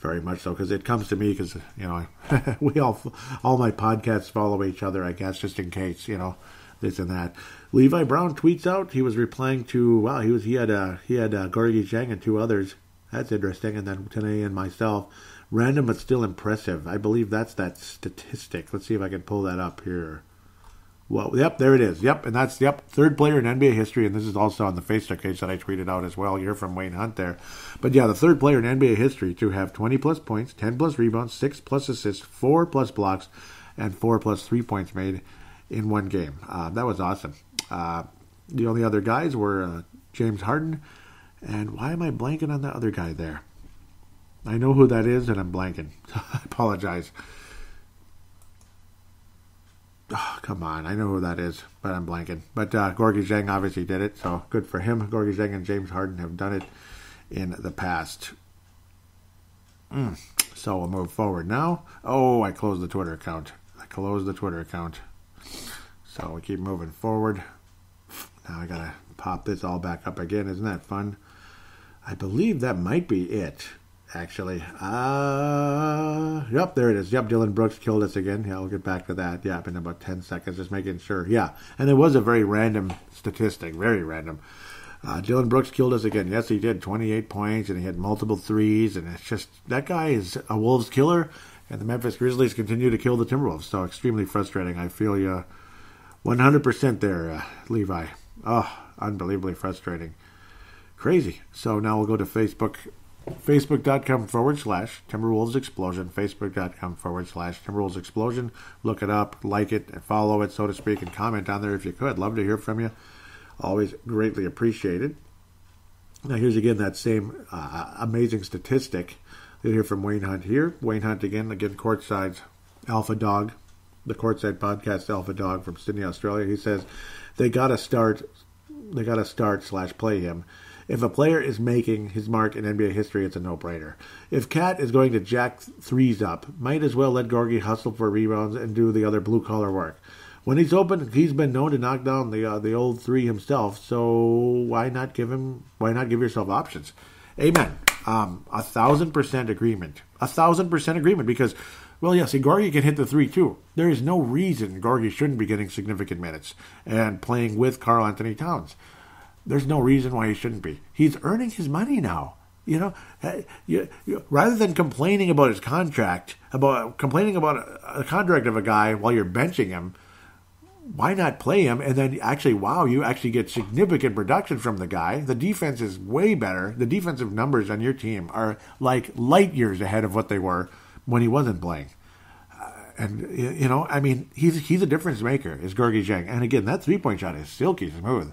very much so, because it comes to me because you know we all all my podcasts follow each other, I guess, just in case you know this and that. Levi Brown tweets out he was replying to wow he was he had uh, he had uh, Gorgui Dieng and two others. That's interesting. And then Tanae and myself, random but still impressive. I believe that's that statistic. Let's see if I can pull that up here. Well, yep, there it is. Yep, and that's yep third player in NBA history, and this is also on the Facebook page that I tweeted out as well. You're from Wayne Hunt there, but yeah, the third player in NBA history to have 20 plus points, 10 plus rebounds, six plus assists, four plus blocks, and four plus three points made in one game. Uh, that was awesome. Uh, the only other guys were uh, James Harden, and why am I blanking on the other guy there? I know who that is, and I'm blanking. I apologize. Oh, come on, I know who that is, but I'm blanking. But uh, Gorgui Dieng obviously did it, so good for him. Gorgui Dieng and James Harden have done it in the past. Mm. So we'll move forward now. Oh, I closed the Twitter account. I closed the Twitter account. So we keep moving forward. Now I gotta pop this all back up again. Isn't that fun? I believe that might be it, actually. Uh, yep, there it is. Yep, Dillon Brooks killed us again. Yeah, we'll get back to that. Yeah, in about 10 seconds, just making sure. Yeah, and it was a very random statistic, very random. Uh, Dillon Brooks killed us again. Yes, he did. 28 points, and he had multiple threes, and it's just, that guy is a Wolves killer, and the Memphis Grizzlies continue to kill the Timberwolves, so extremely frustrating. I feel you 100% there, uh, Levi. Oh, unbelievably frustrating. Crazy. So now we'll go to Facebook. Facebook.com forward slash Timberwolves Explosion. Facebook.com forward slash Timberwolves Explosion. Look it up, like it, and follow it, so to speak, and comment on there if you could. Love to hear from you. Always greatly appreciated. Now, here's again that same uh, amazing statistic. You'll hear from Wayne Hunt here. Wayne Hunt again, again, courtside alpha dog, the courtside podcast alpha dog from Sydney, Australia. He says they got to start. They got to start slash play him. If a player is making his mark in NBA history, it's a no-brainer. If KAT is going to jack threes up, might as well let Gorgui hustle for rebounds and do the other blue-collar work. When he's open, he's been known to knock down the uh, the old three himself. So why not give him? Why not give yourself options? Amen. Um, a thousand percent agreement. A thousand percent agreement because well, yes, and Gorgui can hit the three too. There is no reason Gorgui shouldn't be getting significant minutes and playing with Karl-Anthony Towns. There's no reason why he shouldn't be. He's earning his money now. You know, you, you, rather than complaining about his contract, about complaining about a, a contract of a guy while you're benching him, why not play him and then actually wow you actually get significant production from the guy the defense is way better the defensive numbers on your team are like light years ahead of what they were when he wasn't playing. Uh, and you know, I mean, he's he's a difference maker. Is Gorgui Dieng, and again, that three point shot is silky smooth.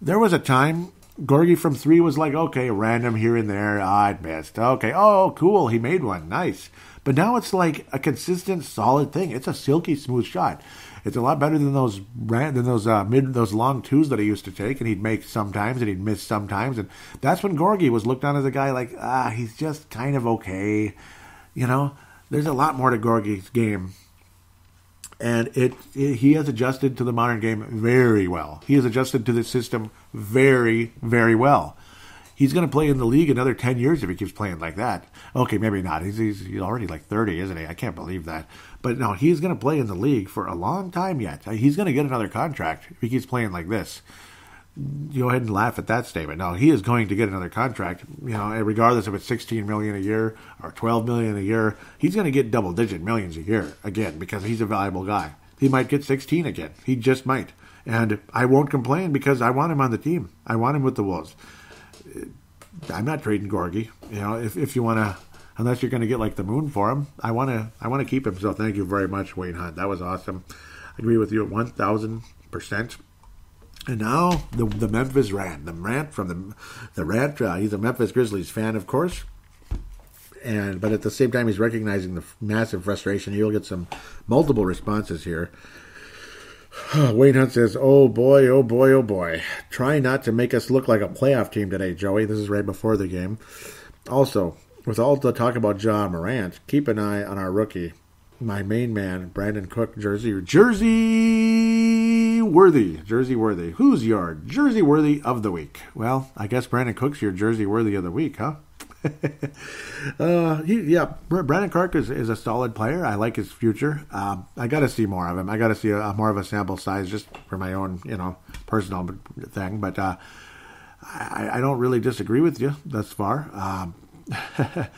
There was a time Gorgui from three was like, okay, random here and there. Ah, I missed. Okay, oh, cool, he made one, nice. But now it's like a consistent, solid thing. It's a silky smooth shot. It's a lot better than those than those uh, mid those long twos that he used to take, and he'd make sometimes and he'd miss sometimes, and that's when Gorgui was looked on as a guy like ah, he's just kind of okay you know, there's a lot more to Gorgui's game. And it, it, he has adjusted to the modern game very well. He has adjusted to the system very, very well. He's going to play in the league another 10 years if he keeps playing like that. Okay, maybe not. He's, he's, he's already like 30, isn't he? I can't believe that. But no, he's going to play in the league for a long time yet. He's going to get another contract if he keeps playing like this go ahead and laugh at that statement. No, he is going to get another contract. You know, eh, regardless if it's 16 million a year or 12 million a year, he's going to get double digit millions a year again because he's a valuable guy. He might get 16 again. He just might. And I won't complain because I want him on the team. I want him with the Wolves. Eh, I'm not trading Gorgui. You know, if if you want to unless you're going to get like the moon for him, I want to I want to keep him. So thank you very much, Wayne Hunt. That was awesome. I agree with you at 1000%. And now the the Memphis rant, the rant from the the rant. Uh, he's a Memphis Grizzlies fan, of course, and but at the same time he's recognizing the massive frustration. You'll get some multiple responses here. Wayne Hunt says, "Oh boy, oh boy, oh boy! Try not to make us look like a playoff team today, Joey." This is right before the game. Also, with all the talk about Ja Morant, keep an eye on our rookie my main man, Brandon Cook, Jersey, Jersey worthy, Jersey worthy. Who's your Jersey worthy of the week? Well, I guess Brandon Cook's your Jersey worthy of the week, huh? uh, he, yeah, Brandon Cook is, is a solid player. I like his future. Um, I got to see more of him. I got to see a, a, more of a sample size just for my own, you know, personal thing. But uh, I, I, don't really disagree with you thus far. Um,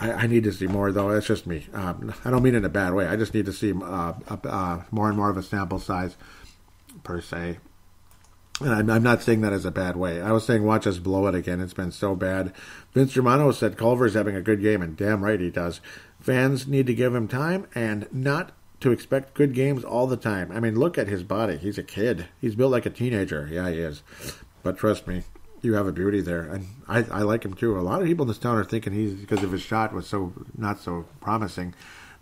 I, I, need to see more, though. That's just me. Um, I don't mean in a bad way. I just need to see uh, uh, more and more of a sample size, per se. And I'm, I'm, not saying that as a bad way. I was saying watch us blow it again. It's been so bad. Vince Germano said Culver's having a good game, and damn right he does. Fans need to give him time and not to expect good games all the time. I mean, look at his body. He's a kid. He's built like a teenager. Yeah, he is. But trust me, you have a beauty there, and I, I like him too. A lot of people in this town are thinking he's because of his shot was so not so promising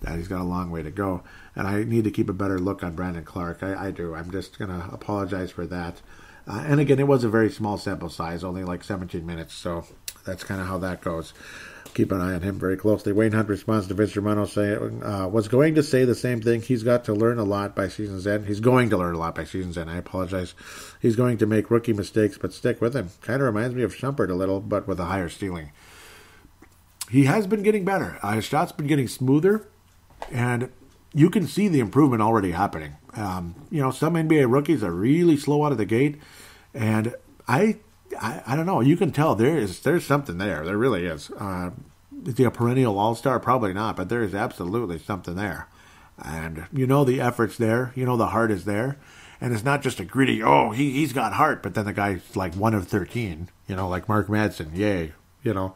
that he's got a long way to go. And I need to keep a better look on Brandon Clarke. I, I do. I'm just gonna apologize for that. Uh, and again, it was a very small sample size, only like 17 minutes, so that's kind of how that goes keep an eye on him very closely. Wayne Hunt responds to Vince Germano saying, uh, was going to say the same thing. He's got to learn a lot by season's end. He's going to learn a lot by season's end. I apologize. He's going to make rookie mistakes, but stick with him. Kind of reminds me of Shumpert a little, but with a higher ceiling. He has been getting better. Uh, his shot's been getting smoother, and you can see the improvement already happening. Um, you know, some NBA rookies are really slow out of the gate, and I I, I don't know. You can tell there is there's something there. There really is. Uh, is he a perennial all star? Probably not, but there is absolutely something there. And you know the effort's there. You know the heart is there. And it's not just a gritty, oh, he, he's got heart, but then the guy's like one of 13, you know, like Mark Madsen. Yay. You know.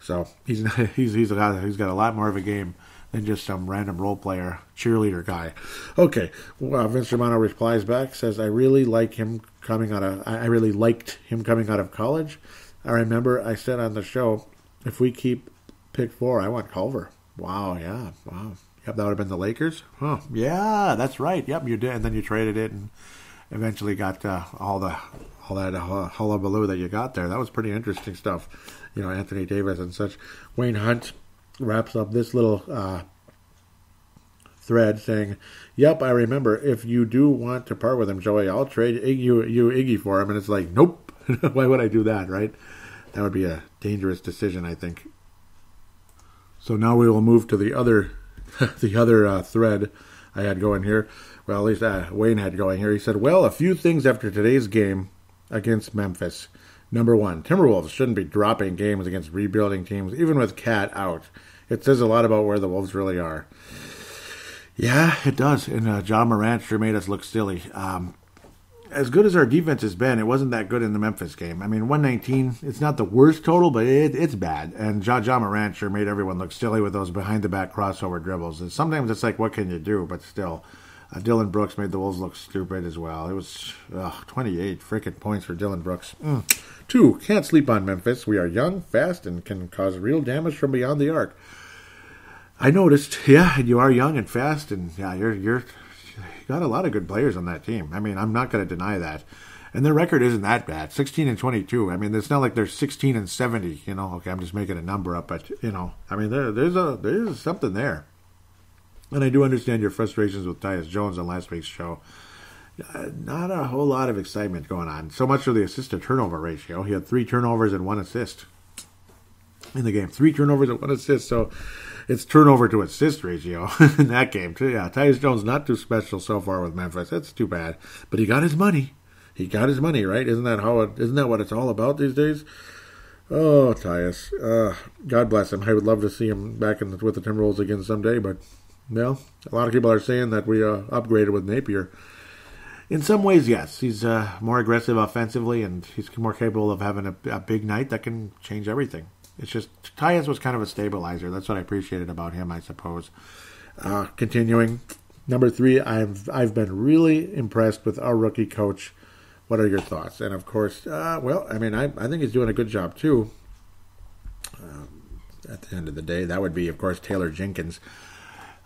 So he's he's he's got he's got a lot more of a game than just some random role player cheerleader guy. Okay, well, Vince Germano replies back says I really like him coming out of. I really liked him coming out of college. I remember I said on the show, if we keep pick four, I want Culver. Wow, yeah, wow. Yep, that would have been the Lakers. Huh. Yeah, that's right. Yep, you did, and then you traded it, and eventually got uh, all the all that uh, hullabaloo that you got there. That was pretty interesting stuff. You know, Anthony Davis and such. Wayne Hunt wraps up this little uh, thread saying, "Yep, I remember. If you do want to part with him, Joey, I'll trade you you Iggy for him." And it's like, nope. Why would I do that? Right? That would be a dangerous decision, I think. So now we will move to the other the other uh, thread I had going here. Well, at least uh, Wayne had going here. He said, "Well, a few things after today's game against Memphis." Number one, Timberwolves shouldn't be dropping games against rebuilding teams, even with KAT out. It says a lot about where the Wolves really are. Yeah, it does. And uh, Ja Morant sure made us look silly. Um, as good as our defense has been, it wasn't that good in the Memphis game. I mean, 119, it's not the worst total, but it, it's bad. And Ja, Ja Morant sure made everyone look silly with those behind the back crossover dribbles. And sometimes it's like, what can you do? But still, uh, Dillon Brooks made the Wolves look stupid as well. It was ugh, 28 freaking points for Dillon Brooks. Mm. Two, can't sleep on Memphis. We are young, fast, and can cause real damage from beyond the arc. I noticed, yeah, and you are young and fast, and yeah, you're you're you got a lot of good players on that team. I mean, I'm not going to deny that. and their record isn't that bad 16 and 22 i mean it's not like they're 16 and 70 you know? Okay i'm just making a number up but you know i mean there, there's a there's something there. And i do understand your frustrations with tyus jones on last week's show. Uh, not a whole lot of excitement going on. So much for the assist to turnover ratio. He had three turnovers and one assist in the game. Three turnovers and one assist so it's turnover to assist ratio in that game too. Yeah, Tyus Jones not too special so far with Memphis. That's too bad. But he got his money he got his money, right? Isn't that how it? Isn't that what it's all about these days? Oh, Tyus, uh, God bless him. I would love to see him back in the, with the Timberwolves again someday, but well, a lot of people are saying that we uh, upgraded with Napier. In some ways, yes, he's uh, more aggressive offensively, and he's more capable of having a, a, big night that can change everything. It's just Tyus was kind of a stabilizer. That's what I appreciated about him, I suppose. Uh, continuing, number three, I've I've been really impressed with our rookie coach what are your thoughts? And of course, uh, well, I mean, I, I think he's doing a good job too. Um, at the end of the day, that would be, of course, Taylor Jenkins.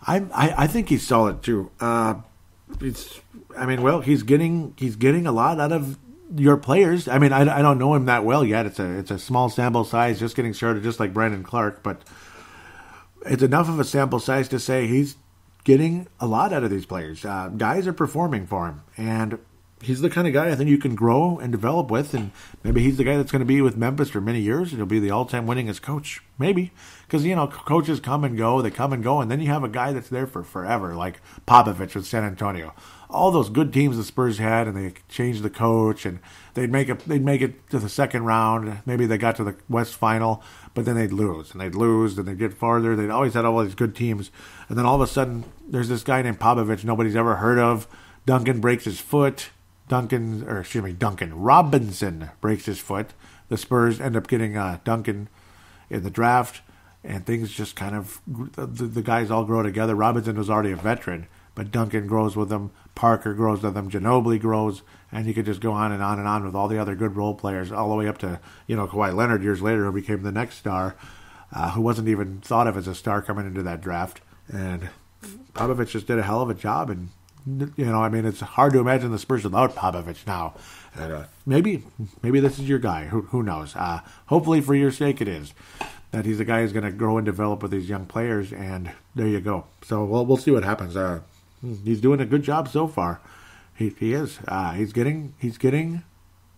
I I, I think he's solid too. Uh, it's I mean, well, he's getting he's getting a lot out of your players. I mean, I, I don't know him that well yet. It's a it's a small sample size, just getting started, just like Brandon Clarke. But it's enough of a sample size to say he's getting a lot out of these players. Uh, guys are performing for him, and he's the kind of guy I think you can grow and develop with, and maybe he's the guy that's going to be with Memphis for many years, and he'll be the all-time winningest coach, maybe, because you know coaches come and go, they come and go, and then you have a guy that's there for forever, like Popovich with San Antonio. All those good teams the Spurs had, and they changed the coach, and they'd make it, they'd make it to the second round. Maybe they got to the West Final, but then they'd lose, and they'd lose, and they'd get farther. They'd always had all these good teams, and then all of a sudden, there's this guy named Popovich nobody's ever heard of. Duncan breaks his foot Duncan, or excuse me, Duncan Robinson breaks his foot. The Spurs end up getting uh, Duncan in the draft, and things just kind of the, the guys all grow together. Robinson was already a veteran, but Duncan grows with them. Parker grows with them. Ginobili grows, and you could just go on and on and on with all the other good role players, all the way up to you know Kawhi Leonard years later, who became the next star, uh, who wasn't even thought of as a star coming into that draft. And Popovich just did a hell of a job, and you know, I mean, it's hard to imagine the Spurs without Popovich now. And, uh, maybe, maybe this is your guy. Who, who knows? Uh, hopefully, for your sake, it is that he's a guy who's going to grow and develop with these young players. And there you go. So we'll we'll see what happens. Uh, he's doing a good job so far. He he is. Uh, he's getting he's getting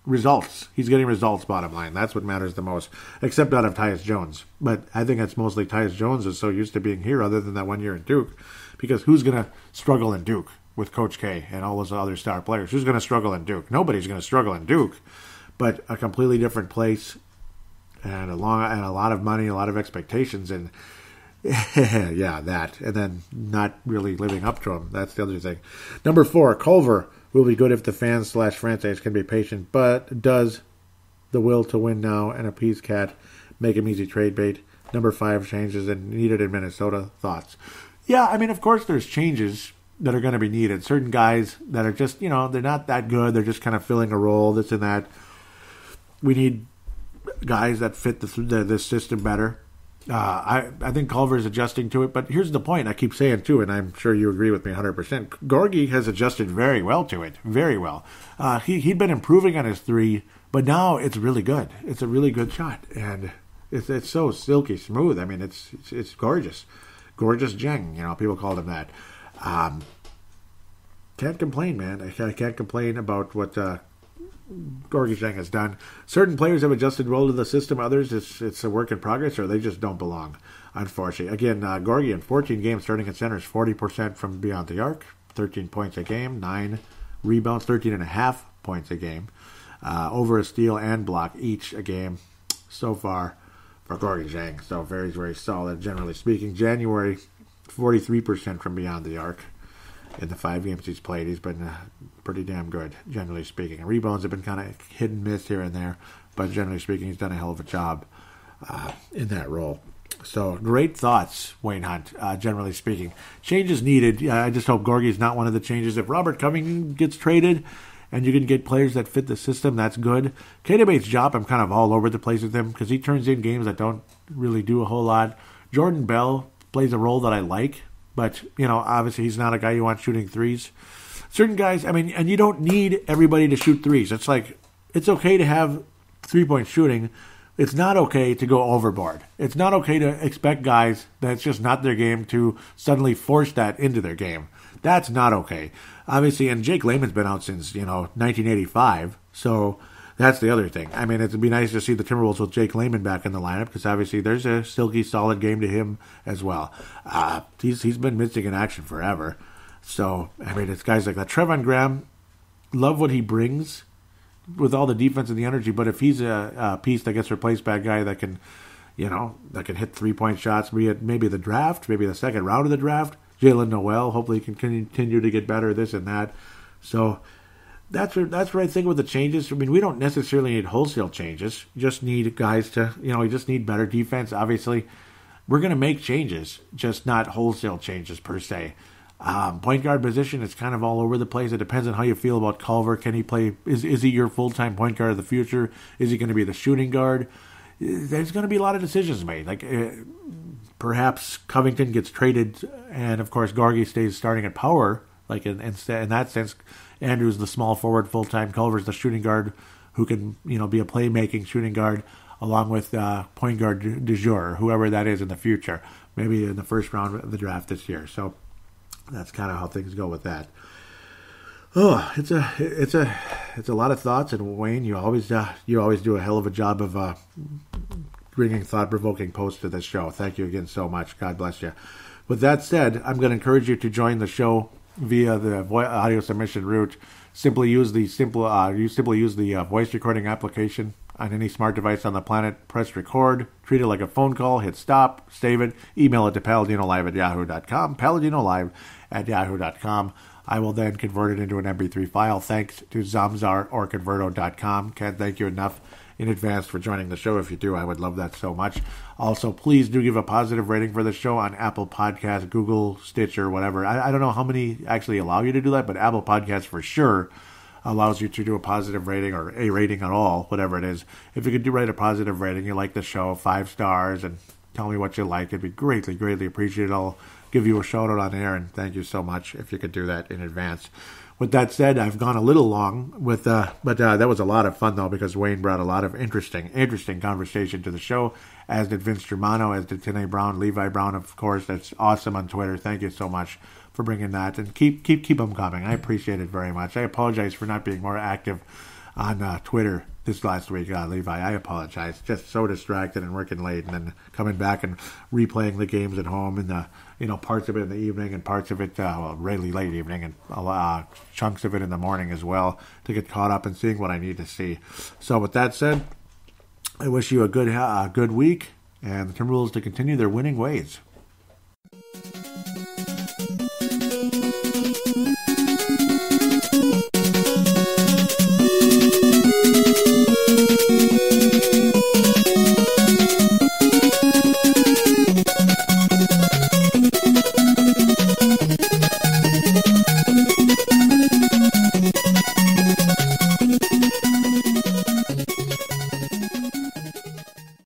results. He's getting results. Bottom line, that's what matters the most. Except out of Tyus Jones, but I think it's mostly Tyus Jones is so used to being here, other than that one year in Duke, because who's going to struggle in Duke? with Coach K and all those other star players. Who's going to struggle in Duke? Nobody's going to struggle in Duke, but a completely different place and a long and a lot of money, a lot of expectations, and yeah, that, and then not really living up to them. That's the other thing. Number four, Culver will be good if the fans slash franchise can be patient, but does the will to win now and appease KAT make him easy trade bait? Number five, changes and needed in Minnesota. Thoughts? Yeah, I mean, of course, there's changes that are going to be needed. Certain guys that are just, you know, they're not that good. They're just kind of filling a role, this and that. We need guys that fit the, the this system better. Uh, I I think Culver's adjusting to it, but here's the point I keep saying too, and I'm sure you agree with me 100%. Gorgui has adjusted very well to it, very well. Uh, he he'd been improving on his three, but now it's really good. It's a really good shot, and it's it's so silky smooth. I mean, it's it's, it's gorgeous, gorgeous Dieng. You know, people called him that. Um, can't complain, man. I, I can't complain about what uh, Gorgui Dieng has done. Certain players have adjusted well to the system. Others, it's it's a work in progress, or they just don't belong. Unfortunately, again, uh, Gorgui in 14 games starting at center is 40% from beyond the arc, 13 points a game, nine rebounds, 13 and a half points a game, uh, over a steal and block each a game so far for Gorgui Dieng. So very very solid, generally speaking. January 43% from beyond the arc. In the five games he's played, he's been uh, pretty damn good, generally speaking. Rebounds have been kind of hit and miss here and there, but generally speaking, he's done a hell of a job uh, in that role. So great thoughts, Wayne Hunt. Uh, generally speaking, changes needed. I just hope Gorgui is not one of the changes. If Robert Covington gets traded, and you can get players that fit the system, that's good. Keita Bates-Diop, I'm kind of all over the place with him because he turns in games that don't really do a whole lot. Jordan Bell plays a role that I like, but you know, obviously he's not a guy you want shooting threes. certain guys. I mean, and you don't need everybody to shoot threes. It's like it's okay to have three point shooting. It's not okay to go overboard. It's not okay to expect guys that's just not their game to suddenly force that into their game. That's not okay. Obviously, and Jake Layman's been out since you know 1985, so that's the other thing. I mean, it'd be nice to see the Timberwolves with Jake Layman back in the lineup because obviously there's a silky, solid game to him as well. Uh, he's he's been missing in action forever. So I mean, it's guys like that. Treveon Graham, love what he brings with all the defense and the energy. But if he's a, a piece that gets replaced by a guy that can, you know, that can hit three point shots, be it maybe the draft, maybe the second round of the draft. Jaylen Nowell, hopefully can continue to get better, this and that. So that's what, that's what I think with the changes. I mean, we don't necessarily need wholesale changes. just need guys to, you know, we just need better defense. Obviously, we're going to make changes, just not wholesale changes per se. Um, point guard position is kind of all over the place. It depends on how you feel about Culver. Can he play? Is is he your full time point guard of the future? Is he going to be the shooting guard? There's going to be a lot of decisions made. Like uh, perhaps Covington gets traded, and of course Gorgui stays starting at power. Like in, in, in that sense, Andrews the small forward, full time. Culver's the shooting guard who can you know be a playmaking shooting guard along with uh, point guard de jour, whoever that is in the future, maybe in the first round of the draft this year. So that's kind of how things go with that. Oh, it's a it's a it's a lot of thoughts, and Wayne, you always uh, you always do a hell of a job of uh, bringing thought provoking posts to this show. Thank you again so much. God bless you. With that said, I'm going to encourage you to join the show via the audio submission route. Simply use the simple uh, you simply use the uh, voice recording application on any smart device on the planet. Press record, treat it like a phone call, hit stop, save it, email it to paladinolive at yahoo.com, paladinolive at yahoo.com. I will then convert it into an MP3 file. Thanks to Zamzar or Converto.com. Can't thank you enough in advance for joining the show. If you do, I would love that so much. Also, please do give a positive rating for the show on Apple Podcasts, Google, Stitcher, whatever. I, I don't know how many actually allow you to do that, but Apple Podcasts for sure allows you to do a positive rating or a rating at all, whatever it is. If you could do write a positive rating, you like the show, five stars, and tell me what you like, it'd be greatly, greatly appreciated. I'll give you a shout out on air, and thank you so much if you could do that in advance. With that said, I've gone a little long with, uh, but uh, that was a lot of fun though because Wayne brought a lot of interesting, interesting conversation to the show. As did Vince Germano, as did Tene Brown, Levi Brown, of course. That's awesome on Twitter. Thank you so much for bringing that, and keep keep keep them coming. I appreciate it very much. I apologize for not being more active on uh, Twitter this last week, uh, Levi. I apologize. Just so distracted and working late, and then coming back and replaying the games at home, and the you know parts of it in the evening and parts of it uh, well, really late evening, and uh, chunks of it in the morning as well to get caught up and seeing what I need to see. So, with that said, I wish you a good uh, good week and the Timberwolves to continue their winning ways.